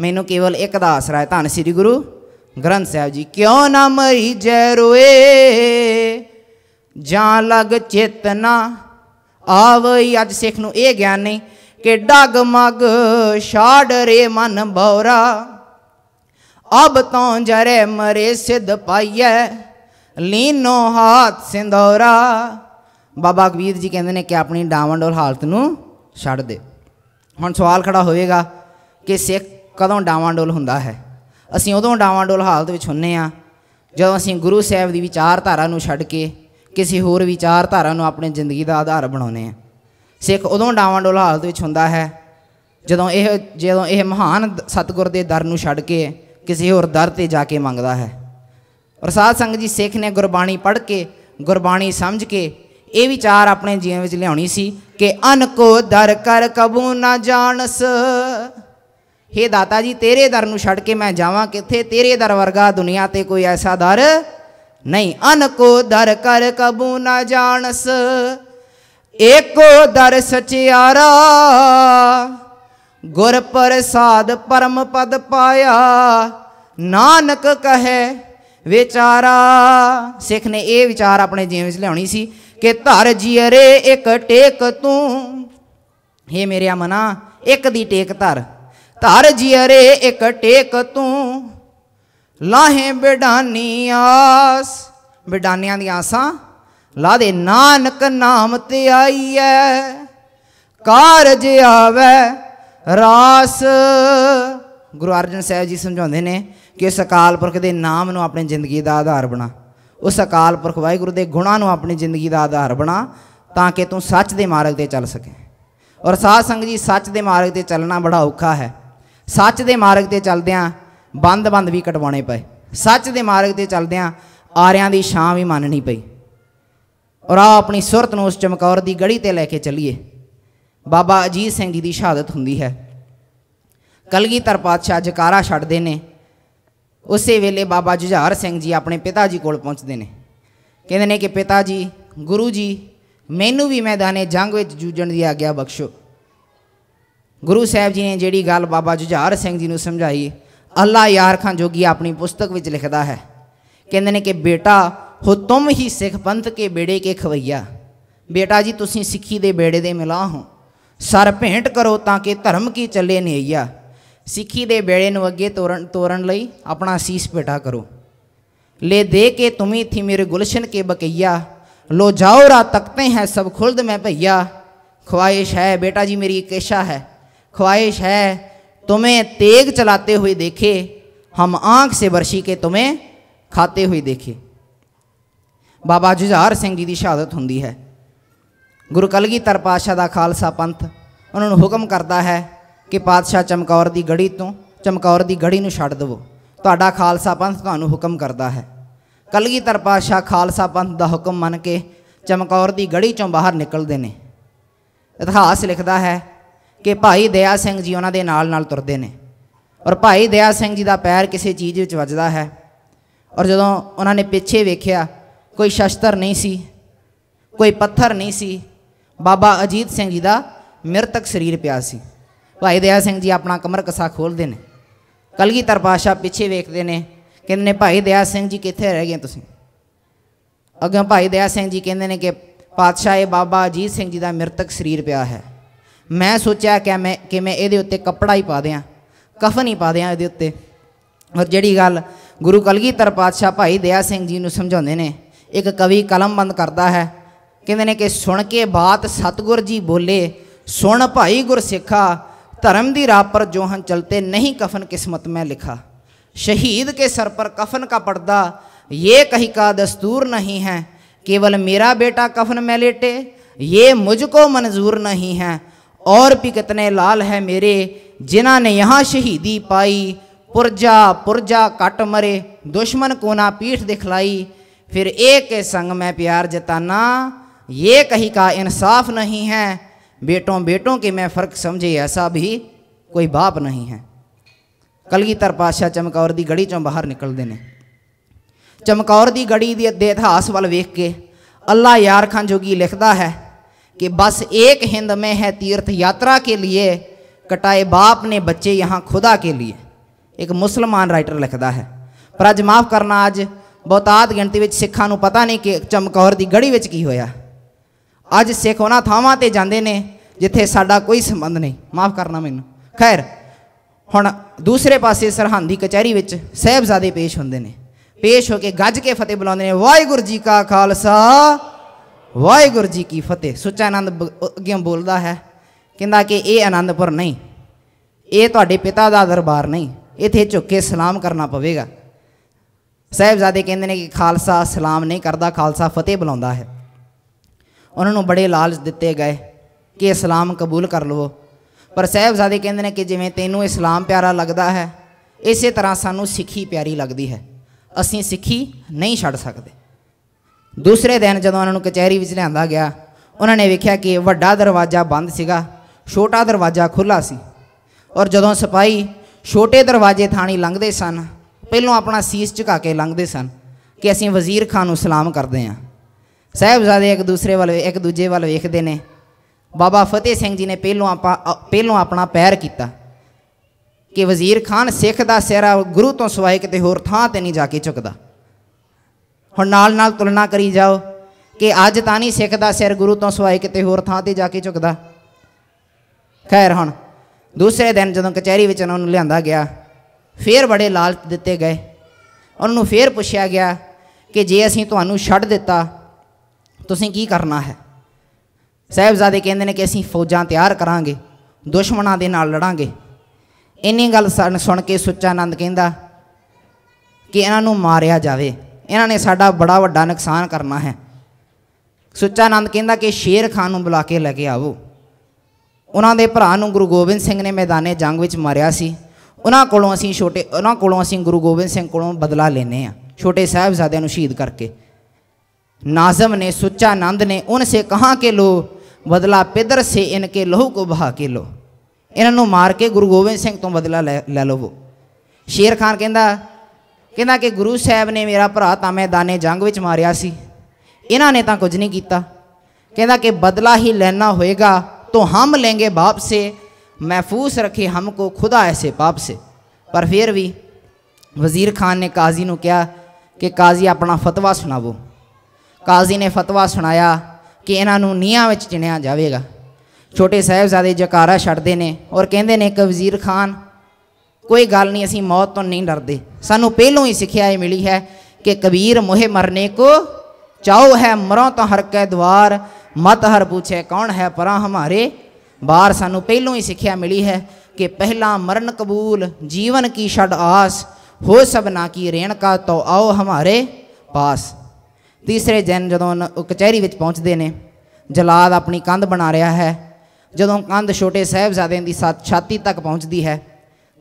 ਮੈਨੂੰ ਕੇਵਲ ਇੱਕ ਦਾ ਆਸਰਾ ਹੈ। ਧੰਨ ਸ੍ਰੀ ਗੁਰੂ। ਗ੍ਰੰਥ ਸਾਹਿਬ ਜੀ ਕਿਉਂ ਨਾ ਮਰੀ ਜੈ ਰੋਏ ਜਾਂ ਲਗ ਚੇਤਨਾ ਆਵਈ ਅੱਜ ਸਿੱਖ ਨੂੰ ਇਹ ਗਿਆਨ ਨਹੀਂ ਕਿ ਡਗ ਮਗ ਛਾੜ ਰੇ ਮਨ ਬੌਰਾ ਅਬ ਤੋਂ ਜਰੇ ਮਰੇ ਸਿਧ ਪਾਈਐ ਲੀਨੋ ਹਾਥ ਸਿੰਦੌਰਾ ਬਾਬਾ ਕਬੀਰ ਜੀ ਕਹਿੰਦੇ ਨੇ ਕਿ ਆਪਣੀ ਡਾਵੰਡੋਲ ਹਾਲਤ ਨੂੰ ਛੱਡ ਦੇ ਹੁਣ ਸਵਾਲ ਖੜਾ ਹੋਵੇਗਾ ਕਿ ਸਿੱਖ ਕਦੋਂ ਡਾਵਾਂਡੋਲ ਹੁੰਦਾ ਹੈ ਅਸੀਂ ਉਦੋਂ ਡਾਵਾਂਡੋਲ ਹਾਲਤ ਵਿੱਚ ਹੁੰਨੇ ਆ, ਜਦੋਂ ਅਸੀਂ ਗੁਰੂ ਸਾਹਿਬ ਦੀ ਵਿਚਾਰਧਾਰਾ ਨੂੰ ਛੱਡ ਕੇ ਕਿਸੇ ਹੋਰ ਵਿਚਾਰਧਾਰਾ ਨੂੰ ਆਪਣੀ ਜ਼ਿੰਦਗੀ ਦਾ ਆਧਾਰ ਬਣਾਉਨੇ ਆ। ਸਿੱਖ ਉਦੋਂ ਡਾਵਾਂਡੋਲ ਹਾਲਤ ਵਿੱਚ ਹੁੰਦਾ ਹੈ, ਜਦੋਂ ਇਹ ਜਦੋਂ ਇਹ ਮਹਾਨ ਸਤਿਗੁਰ ਦੇ ਦਰ ਨੂੰ ਛੱਡ ਕੇ ਕਿਸੇ ਹੋਰ ਦਰ ਤੇ ਜਾ ਕੇ ਮੰਗਦਾ ਹੈ। ਔਰ ਸਾਧ ਸੰਗਤ ਜੀ ਸਿੱਖ ਨੇ ਗੁਰਬਾਣੀ ਪੜ੍ਹ ਕੇ, ਗੁਰਬਾਣੀ ਸਮਝ ਕੇ ਇਹ ਵਿਚਾਰ ਆਪਣੇ ਜੀਵਨ ਵਿੱਚ ਲਿਆਉਣੀ ਸੀ ਕਿ ਅਨ ਕੋ ਦਰ ਕਰ ਕਬੂ ਨਾ ਜਾਣਸ ਹੇ ਦਾਤਾ ਜੀ, ਤੇਰੇ ਦਰ ਨੂੰ ਛੱਡ ਕੇ ਮੈਂ ਜਾਵਾਂ ਕਿੱਥੇ? ਤੇਰੇ ਦਰ ਵਰਗਾ ਦੁਨੀਆ ਤੇ ਕੋਈ ਐਸਾ ਦਰ ਨਹੀਂ। ਅਨਕੋ ਦਰ ਕਰ ਕਬੂ ਨਾ ਜਾਣਸ, ਏਕੋ ਦਰ ਸਚਿਆਰਾ। ਗੁਰ ਪ੍ਰਸਾਦ ਪਰਮ ਪਦ ਪਾਇਆ, ਨਾਨਕ ਕਹੇ ਵਿਚਾਰਾ। ਸਿੱਖ ਨੇ ਇਹ ਵਿਚਾਰ ਆਪਣੇ ਜੀਵਨ ਵਿੱਚ ਲਿਆਉਣੀ ਸੀ ਕਿ ਧਰ ਜੀਰੇ ਇੱਕ ਟੇਕ ਤੂੰ। ਹੇ ਮੇਰੇ ਮਨਾ ਇੱਕ ਦੀ ਟੇਕ ਧਰ। ਧਰ ਜੀਰੇ ਇੱਕ ਟੇਕ ਤੂੰ। ਲਾਹੇ ਬਿਡਾਨੀ ਆਸ। ਬਿਡਾਨੀਆਂ ਦੀਆਂ ਆਸਾਂ। ਲਾ ਦੇ ਨਾਨਕ ਨਾਮ ਤੇ ਆਈਐ। ਕਾਰਜ ਆਵੇ ਰਾਸ। ਗੁਰੂ ਅਰਜਨ ਸਾਹਿਬ ਜੀ ਸਮਝਾਉਂਦੇ ਨੇ ਕਿ ਉਸ ਅਕਾਲ ਪੁਰਖ ਦੇ ਨਾਮ ਨੂੰ ਆਪਣੀ ਜ਼ਿੰਦਗੀ ਦਾ ਆਧਾਰ ਬਣਾ। ਉਸ ਅਕਾਲ ਪੁਰਖ ਵਾਹਿਗੁਰੂ ਦੇ ਗੁਣਾਂ ਨੂੰ ਆਪਣੀ ਜ਼ਿੰਦਗੀ ਦਾ ਆਧਾਰ ਬਣਾ ਤਾਂ ਕਿ ਤੂੰ ਸੱਚ ਦੇ ਮਾਰਗ ਤੇ ਚੱਲ ਸਕੇ। ਔਰ ਸਾਧ ਸੰਗਤ ਜੀ, ਸੱਚ ਦੇ ਮਾਰਗ ਤੇ ਚੱਲਣਾ ਬੜਾ ਔਖਾ ਹੈ। ਸੱਚ ਦੇ ਮਾਰਗ ਤੇ ਚੱਲਦਿਆਂ ਬੰਦ-ਬੰਦ ਵੀ ਕਟਵਾਉਣੇ ਪਏ ਸੱਚ ਦੇ ਮਾਰਗ ਤੇ ਚੱਲਦਿਆਂ ਆਰਿਆਂ ਦੀ ਛਾਂ ਵੀ ਮੰਨਣੀ ਪਈ ਔਰ ਆ ਆਪਣੀ ਸੁਰਤ ਨੂੰ ਉਸ ਚਮਕੌਰ ਦੀ ਗੜੀ ਤੇ ਲੈ ਕੇ ਚੱਲੀਏ ਬਾਬਾ ਅਜੀਤ ਸਿੰਘ ਜੀ ਦੀ ਸ਼ਹਾਦਤ ਹੁੰਦੀ ਹੈ ਕਲਗੀਧਰ ਪਾਤਸ਼ਾਹ ਜਕਾਰਾ ਛੱਡਦੇ ਨੇ ਉਸੇ ਵੇਲੇ ਬਾਬਾ ਜੁਝਾਰ ਸਿੰਘ ਜੀ ਆਪਣੇ ਪਿਤਾ ਜੀ ਕੋਲ ਪਹੁੰਚਦੇ ਨੇ ਕਹਿੰਦੇ ਨੇ ਕਿ ਪਿਤਾ ਜੀ ਗੁਰੂ ਜੀ ਮੈਨੂੰ ਵੀ ਮੈਦਾਨੇ ਜੰਗ ਵਿੱਚ ਜੂਝਣ ਦੀ ਆਗਿਆ ਬਖਸ਼ੋ ਗੁਰੂ ਸਾਹਿਬ ਜੀ ਨੇ ਜਿਹੜੀ ਗੱਲ ਬਾਬਾ ਜੁਝਾਰ ਸਿੰਘ ਜੀ ਨੂੰ ਸਮਝਾਈ ਅੱਲਾ ਯਾਰ ਖਾਨ ਜੋਗੀ ਆਪਣੀ ਪੁਸਤਕ ਵਿੱਚ ਲਿਖਦਾ ਹੈ ਕਹਿੰਦੇ ਨੇ ਕਿ ਬੇਟਾ ਹੋ ਤੁਮ ਹੀ ਸਿੱਖ ਪੰਥ ਕੇ ਬੇੜੇ ਕੇ ਖਵਈਆ ਬੇਟਾ ਜੀ ਤੁਸੀਂ ਸਿੱਖੀ ਦੇ ਬੇੜੇ ਦੇ ਮਿਲਾ ਹੋ ਸਰ ਭੇਂਟ ਕਰੋ ਤਾਂ ਕਿ ਧਰਮ ਕੀ ਚੱਲੇ ਨਈਆ ਸਿੱਖੀ ਦੇ ਬੇੜੇ ਨੂੰ ਅੱਗੇ ਤੋਰਨ ਤੋਰਨ ਲਈ ਆਪਣਾ ਸੀਸ ਪੇਟਾ ਕਰੋ ले दे के तुम्ही थी मेरे गुलशन के बकैया लो जाओ रा तकते हैं सब खुल्द में भैया ख्वाहिश है बेटा जी मेरी एक इच्छा है ख्वाहिश है तुम्हें तेग चलाते हुए देखे हम आंख से वर्षी के तुम्हें खाते हुए देखे ਬਾਬਾ ਜੁਝਾਰ ਸਿੰਘ ਜੀ ਦੀ ਸ਼ਹਾਦਤ ਹੁੰਦੀ ਹੈ ਗੁਰੂ ਕਲਗੀਧਰ ਪਾਤਸ਼ਾਹ ਦਾ ਖਾਲਸਾ ਪੰਥ ਉਹਨਾਂ ਨੂੰ ਹੁਕਮ ਕਰਦਾ ਹੈ ਕਿ ਪਾਤਸ਼ਾਹ ਚਮਕੌਰ ਦੀ ਗੜੀ ਤੋਂ ਚਮਕੌਰ ਦੀ ਗੜੀ ਨੂੰ ਛੱਡ ਦਿਵੋ ਤੁਹਾਡਾ ਖਾਲਸਾ ਪੰਥ ਤੁਹਾਨੂੰ ਹੁਕਮ ਕਰਦਾ ਹੈ ਕਲਗੀਧਰ ਪਾਤਸ਼ਾਹ ਖਾਲਸਾ ਪੰਥ ਦਾ ਹੁਕਮ ਮੰਨ ਕੇ ਚਮਕੌਰ ਦੀ ਗੜੀ ਚੋਂ ਬਾਹਰ ਨਿਕਲਦੇ ਨੇ ਇਤਿਹਾਸ ਲਿਖਦਾ ਹੈ ਕਿ ਭਾਈ ਦਇਆ ਸਿੰਘ ਜੀ ਉਹਨਾਂ ਦੇ ਨਾਲ ਨਾਲ ਤੁਰਦੇ ਨੇ ਔਰ ਭਾਈ ਦਇਆ ਸਿੰਘ ਜੀ ਦਾ ਪੈਰ ਕਿਸੇ ਚੀਜ਼ ਵਿੱਚ ਵੱਜਦਾ ਹੈ ਔਰ ਜਦੋਂ ਉਹਨਾਂ ਨੇ ਪਿੱਛੇ ਵੇਖਿਆ ਕੋਈ ਸ਼ਸਤਰ ਨਹੀਂ ਸੀ ਕੋਈ ਪੱਥਰ ਨਹੀਂ ਸੀ ਬਾਬਾ ਅਜੀਤ ਸਿੰਘ ਜੀ ਦਾ ਮਿਰਤਕ ਸਰੀਰ ਪਿਆ ਸੀ ਭਾਈ ਦਇਆ ਸਿੰਘ ਜੀ ਆਪਣਾ ਕਮਰ ਕਸਾ ਖੋਲਦੇ ਨੇ ਕਲਗੀਧਰ ਪਾਸ਼ਾ ਪਿੱਛੇ ਵੇਖਦੇ ਨੇ ਕਹਿੰਦੇ ਨੇ ਭਾਈ ਦਇਆ ਸਿੰਘ ਜੀ ਕਿੱਥੇ ਰਹਿ ਗਏ ਤੁਸੀਂ ਅੱਗੇ ਭਾਈ ਦਇਆ ਸਿੰਘ ਜੀ ਕਹਿੰਦੇ ਨੇ ਕਿ ਪਾਤਸ਼ਾਹ ਇਹ ਬਾਬਾ ਅਜੀਤ ਸਿੰਘ ਜੀ ਦਾ ਮਿਰਤਕ ਸਰੀਰ ਪਿਆ ਹੈ ਮੈਂ ਸੋਚਿਆ ਕਿ ਮੈਂ ਕਿ ਮੈਂ ਇਹਦੇ ਉੱਤੇ ਕੱਪੜਾ ਹੀ ਪਾ ਦਿਆਂ ਕਫਨ ਹੀ ਪਾ ਦਿਆਂ ਇਹਦੇ ਉੱਤੇ ਔਰ ਜਿਹੜੀ ਗੱਲ ਗੁਰੂ ਕਲਗੀਧਰ ਪਾਤਸ਼ਾਹ ਭਾਈ ਦਇਆ ਸਿੰਘ ਜੀ ਨੂੰ ਸਮਝਾਉਂਦੇ ਨੇ ਇੱਕ ਕਵੀ ਕਲਮਬੰਦ ਕਰਦਾ ਹੈ ਕਹਿੰਦੇ ਨੇ ਕਿ ਸੁਣ ਕੇ ਬਾਤ ਸਤਗੁਰ ਜੀ ਬੋਲੇ ਸੁਣ ਭਾਈ ਗੁਰਸਿੱਖਾ धर्म दी राह पर जो हम चलते नहीं कफन किस्मत में लिखा शहीद के सर पर कफन का पर्दा ये कहीं का दस्तूर नहीं है केवल मेरा बेटा कफन में लेटे ये मुझको मंजूर नहीं है और भी कितने लाल है मेरे जिन्हों ने यहाँ शहीदी पाई पुरजा पुरजा कट मरे दुश्मन को ना पीठ दिखलाई फिर एक के संग में प्यार जताना ये कहीं का इंसाफ नहीं है बेटों बेटों के मैं फ़र्क समझे ऐसा भी कोई बाप नहीं है ਕਲਗੀਧਰ ਪਾਤਸ਼ਾਹ ਚਮਕੌਰ ਦੀ ਗੜੀ ਚੋਂ ਬਾਹਰ ਨਿਕਲਦੇ ਨੇ ਚਮਕੌਰ ਦੀ ਗੜੀ ਦੇ ਦੇ ਇਤਿਹਾਸ ਵੱਲ ਵੇਖ ਕੇ ਅੱਲਾ यार खान जोगी लिखता है कि बस एक हिंद में है तीर्थ यात्रा के लिए कटाए बाप ने बच्चे यहाँ खुदा के लिए ਇੱਕ ਮੁਸਲਮਾਨ ਰਾਈਟਰ ਲਿਖਦਾ ਹੈ ਪਰ ਅੱਜ ਮਾਫ ਕਰਨਾ ਅੱਜ ਬਹੁਤਾਤ ਗਿਣਤੀ ਵਿੱਚ ਸਿੱਖਾਂ ਨੂੰ ਪਤਾ ਨਹੀਂ ਕਿ ਚਮਕੌਰ ਦੀ ਗੜੀ ਵਿੱਚ ਕੀ ਹੋਇਆ ਅੱਜ ਸਿੱਖ ਉਹਨਾਂ ਥਾਵਾਂ ਤੇ ਜਾਂਦੇ ਨੇ ਜਿੱਥੇ ਸਾਡਾ ਕੋਈ ਸੰਬੰਧ ਨਹੀਂ ਮਾਫ ਕਰਨਾ ਮੈਨੂੰ ਖੈਰ ਹੁਣ ਦੂਸਰੇ ਪਾਸੇ ਸਰਹੰਦ ਦੀ ਕਚਹਿਰੀ ਵਿੱਚ ਸਹਿਬਜ਼ਾਦੇ ਪੇਸ਼ ਹੁੰਦੇ ਨੇ ਪੇਸ਼ ਹੋ ਕੇ ਗੱਜ ਕੇ ਫਤਿਹ ਬੁਲਾਉਂਦੇ ਨੇ ਵਾਹਿਗੁਰੂ ਜੀ ਕਾ ਖਾਲਸਾ ਵਾਹਿਗੁਰੂ ਜੀ ਕੀ ਫਤਿਹ। ਸੁੱਚਾ ਆਨੰਦ ਬ- ਅੱਗੇ ਬੋਲਦਾ ਹੈ, ਕਹਿੰਦਾ ਕਿ ਇਹ ਆਨੰਦਪੁਰ ਨਹੀਂ, ਇਹ ਤੁਹਾਡੇ ਪਿਤਾ ਦਾ ਦਰਬਾਰ ਨਹੀਂ, ਇੱਥੇ ਝੁੱਕ ਕੇ ਸਲਾਮ ਕਰਨਾ ਪਵੇਗਾ। ਸਾਹਿਬਜ਼ਾਦੇ ਕਹਿੰਦੇ ਨੇ ਕਿ ਖਾਲਸਾ ਸਲਾਮ ਨਹੀਂ ਕਰਦਾ, ਖਾਲਸਾ ਫਤਿਹ ਬੁਲਾਉਂਦਾ ਹੈ। ਉਹਨਾਂ ਨੂੰ ਬੜੇ ਲਾਲਚ ਦਿੱਤੇ ਗਏ ਕਿ ਇਸਲਾਮ ਕਬੂਲ ਕਰ ਲਵੋ। ਪਰ ਸਾਹਿਬਜ਼ਾਦੇ ਕਹਿੰਦੇ ਨੇ ਕਿ ਜਿਵੇਂ ਤੈਨੂੰ ਇਸਲਾਮ ਪਿਆਰਾ ਲੱਗਦਾ ਹੈ, ਇਸੇ ਤਰ੍ਹਾਂ ਸਾਨੂੰ ਸਿੱਖੀ ਪਿਆਰੀ ਲੱਗਦੀ ਹੈ। ਅਸੀਂ ਸਿੱਖੀ ਨਹੀਂ ਛੱਡ ਸਕਦੇ। ਦੂਸਰੇ ਦਿਨ ਜਦੋਂ ਉਹਨਾਂ ਨੂੰ ਕਚਹਿਰੀ ਵਿੱਚ ਲਿਆਂਦਾ ਗਿਆ, ਉਹਨਾਂ ਨੇ ਵੇਖਿਆ ਕਿ ਵੱਡਾ ਦਰਵਾਜ਼ਾ ਬੰਦ ਸੀਗਾ, ਛੋਟਾ ਦਰਵਾਜ਼ਾ ਖੁੱਲਾ ਸੀ। ਔਰ ਜਦੋਂ ਸਿਪਾਹੀ ਛੋਟੇ ਦਰਵਾਜ਼ੇ ਥਾਣੀ ਲੰਘਦੇ ਸਨ, ਪਹਿਲੋਂ ਆਪਣਾ ਸੀਸ ਝੁਕਾ ਕੇ ਲੰਘਦੇ ਸਨ ਕਿ ਅਸੀਂ ਵਜ਼ੀਰ ਖਾਨ ਨੂੰ ਸਲਾਮ ਕਰਦੇ ਹਾਂ। ਸਾਹਿਬਜ਼ਾਦੇ ਇੱਕ ਦੂਸਰੇ ਵੱਲ, ਇੱਕ ਦੂਜੇ ਵੱਲ ਵੇਖਦੇ ਨੇ। ਬਾਬਾ ਫਤਿਹ ਸਿੰਘ ਜੀ ਨੇ ਪਹਿਲੋਂ ਆਪਾਂ, ਅ- ਪਹਿਲੋਂ ਆਪਣਾ ਪੈਰ ਕੀਤਾ ਕਿ ਵਜ਼ੀਰ ਖਾਨ ਸਿੱਖ ਦਾ ਸਿਹਰਾ ਗੁਰੂ ਤੋਂ ਸਿਵਾਏ ਕਿਤੇ ਹੋਰ ਥਾਂ ਤੇ ਨਹੀਂ ਜਾ ਕੇ ਝੁਕਦਾ। ਹੁਣ ਨਾਲ ਨਾਲ ਤੁਲਨਾ ਕਰੀ ਜਾਓ ਕਿ ਅੱਜ ਤਾਂ ਨਹੀਂ ਸਿੱਖ ਦਾ ਸਿਰ ਗੁਰੂ ਤੋਂ ਸਿਵਾਏ ਕਿਤੇ ਹੋਰ ਥਾਂ ਤੇ ਜਾ ਕੇ ਝੁਕਦਾ। ਖੈਰ ਹੁਣ, ਦੂਸਰੇ ਦਿਨ ਜਦੋਂ ਕਚਹਿਰੀ ਵਿੱਚ ਉਹਨਾਂ ਨੂੰ ਲਿਆਂਦਾ ਗਿਆ, ਫੇਰ ਬੜੇ ਲਾਲਚ ਦਿੱਤੇ ਗਏ। ਉਹਨਾਂ ਨੂੰ ਫੇਰ ਪੁੱਛਿਆ ਗਿਆ ਕਿ ਜੇ ਅਸੀਂ ਤੁਹਾਨੂੰ ਛੱਡ ਦਿੱਤਾ, ਤੁਸੀਂ ਕੀ ਕਰਨਾ ਹੈ? ਸਾਹਿਬਜ਼ਾਦੇ ਕਹਿੰਦੇ ਨੇ ਕਿ ਅਸੀਂ ਫੌਜਾਂ ਤਿਆਰ ਕਰਾਂਗੇ, ਦੁਸ਼ਮਣਾਂ ਦੇ ਨਾਲ ਲੜਾਂਗੇ। ਇੰਨੀ ਗੱਲ ਸਨ- ਸੁਣ ਕੇ ਸੁੱਚਾ ਆਨੰਦ ਕਹਿੰਦਾ ਕਿ ਇਹਨਾਂ ਨੂੰ ਮਾਰਿਆ ਜਾਵੇ। ਇਹਨਾਂ ਨੇ ਸਾਡਾ ਬੜਾ ਵੱਡਾ ਨੁਕਸਾਨ ਕਰਨਾ ਹੈ ਸੁੱਚਾ ਆਨੰਦ ਕਹਿੰਦਾ ਕਿ ਸ਼ੇਰ ਖਾਨ ਨੂੰ ਬੁਲਾ ਕੇ ਲੈ ਕੇ ਆਵੋ ਉਹਨਾਂ ਦੇ ਭਰਾ ਨੂੰ ਗੁਰੂ ਗੋਬਿੰਦ ਸਿੰਘ ਨੇ ਮੈਦਾਨੇ ਜੰਗ ਵਿੱਚ ਮਾਰਿਆ ਸੀ ਉਹਨਾਂ ਕੋਲੋਂ ਅਸੀਂ ਛੋਟੇ ਉਹਨਾਂ ਕੋਲੋਂ ਅਸੀਂ ਗੁਰੂ ਗੋਬਿੰਦ ਸਿੰਘ ਕੋਲੋਂ ਬਦਲਾ ਲੈਨੇ ਆ ਛੋਟੇ ਸਾਹਿਬਜ਼ਾਦਿਆਂ ਨੂੰ ਸ਼ਹੀਦ ਕਰਕੇ नाजम ने सुच्चा नंद ने उनसे कहा के लो बदला पिदर से इनके लहू को बहा के लो ਇਹਨਾਂ ਨੂੰ ਮਾਰ ਕੇ ਗੁਰੂ ਗੋਬਿੰਦ ਸਿੰਘ ਤੋਂ ਬਦਲਾ ਲੈ ਲੈ ਲਵੋ ਸ਼ੇਰ ਖਾਨ ਕਹਿੰਦਾ ਕਹਿੰਦਾ ਕਿ ਗੁਰੂ ਸਾਹਿਬ ਨੇ ਮੇਰਾ ਭਰਾ ਤਾਂ ਮੈਦਾਨੇ ਜੰਗ ਵਿੱਚ ਮਾਰਿਆ ਸੀ ਇਹਨਾਂ ਨੇ ਤਾਂ ਕੁਝ ਨਹੀਂ ਕੀਤਾ ਕਹਿੰਦਾ ਕਿ ਬਦਲਾ ਹੀ ਲੈਣਾ ਹੋਏਗਾ तो हम लेंगे बाप से महफूज रखे हमको खुदा ऐसे पाप से पर फिर भी ਵਜ਼ੀਰ ਖਾਨ ਨੇ ਕਾਜ਼ੀ ਨੂੰ ਕਿਹਾ ਕਿ ਕਾਜ਼ੀ ਆਪਣਾ ਫਤਵਾ ਸੁਣਾਵੋ ਕਾਜ਼ੀ ਨੇ ਫਤਵਾ ਸੁਣਾਇਆ ਕਿ ਇਹਨਾਂ ਨੂੰ ਨੀਹਾਂ ਵਿੱਚ ਚਿਣਿਆ ਜਾਵੇਗਾ ਛੋਟੇ ਸਾਹਿਬਜ਼ਾਦੇ ਜਕਾਰਾ ਛੱਡਦੇ ਨੇ ਔਰ ਕਹਿੰਦੇ ਨੇ ਕਿ ਵਜ਼ੀਰ ਖਾਨ ਕੋਈ ਗੱਲ ਨਹੀਂ, ਅਸੀਂ ਮੌਤ ਤੋਂ ਨਹੀਂ ਡਰਦੇ। ਸਾਨੂੰ ਪਹਿਲੋਂ ਹੀ ਸਿੱਖਿਆ ਇਹ ਮਿਲੀ ਹੈ ਕਿ ਕਬੀਰ ਮੋਹੇ ਮਰਨੇ ਕੋ ਚਾਹੋ ਹੈ, ਮਰੋਂ ਤਾਂ ਹਰ ਕੈ ਦਵਾਰ। ਮਤ ਹਰ ਪੁੱਛੇ ਕੌਣ ਹੈ ਪਰਾਂ ਹਮਾਰੇ। ਬਾਹਰ ਸਾਨੂੰ ਪਹਿਲੋਂ ਹੀ ਸਿੱਖਿਆ ਮਿਲੀ ਹੈ ਕਿ ਪਹਿਲਾ ਮਰਨ ਕਬੂਲ, ਜੀਵਨ ਕੀ ਛੱਡ ਆਸ। ਹੋ ਸਭਨਾ ਕੀ ਰੇਣਕਾ ਤੋ ਆਓ ਹਮਾਰੇ ਪਾਸ। ਤੀਸਰੇ ਦਿਨ ਜਦੋਂ ਕਚਹਿਰੀ ਵਿੱਚ ਪਹੁੰਚਦੇ ਨੇ, ਜਲਾਦ ਆਪਣੀ ਕੰਧ ਬਣਾ ਰਿਹਾ ਹੈ। ਜਦੋਂ ਕੰਧ ਛੋਟੇ ਸਾਹਿਬਜ਼ਾਦਿਆਂ ਦੀ ਸਾ- ਛਾਤੀ ਤੱਕ ਪਹੁੰਚਦੀ ਹੈ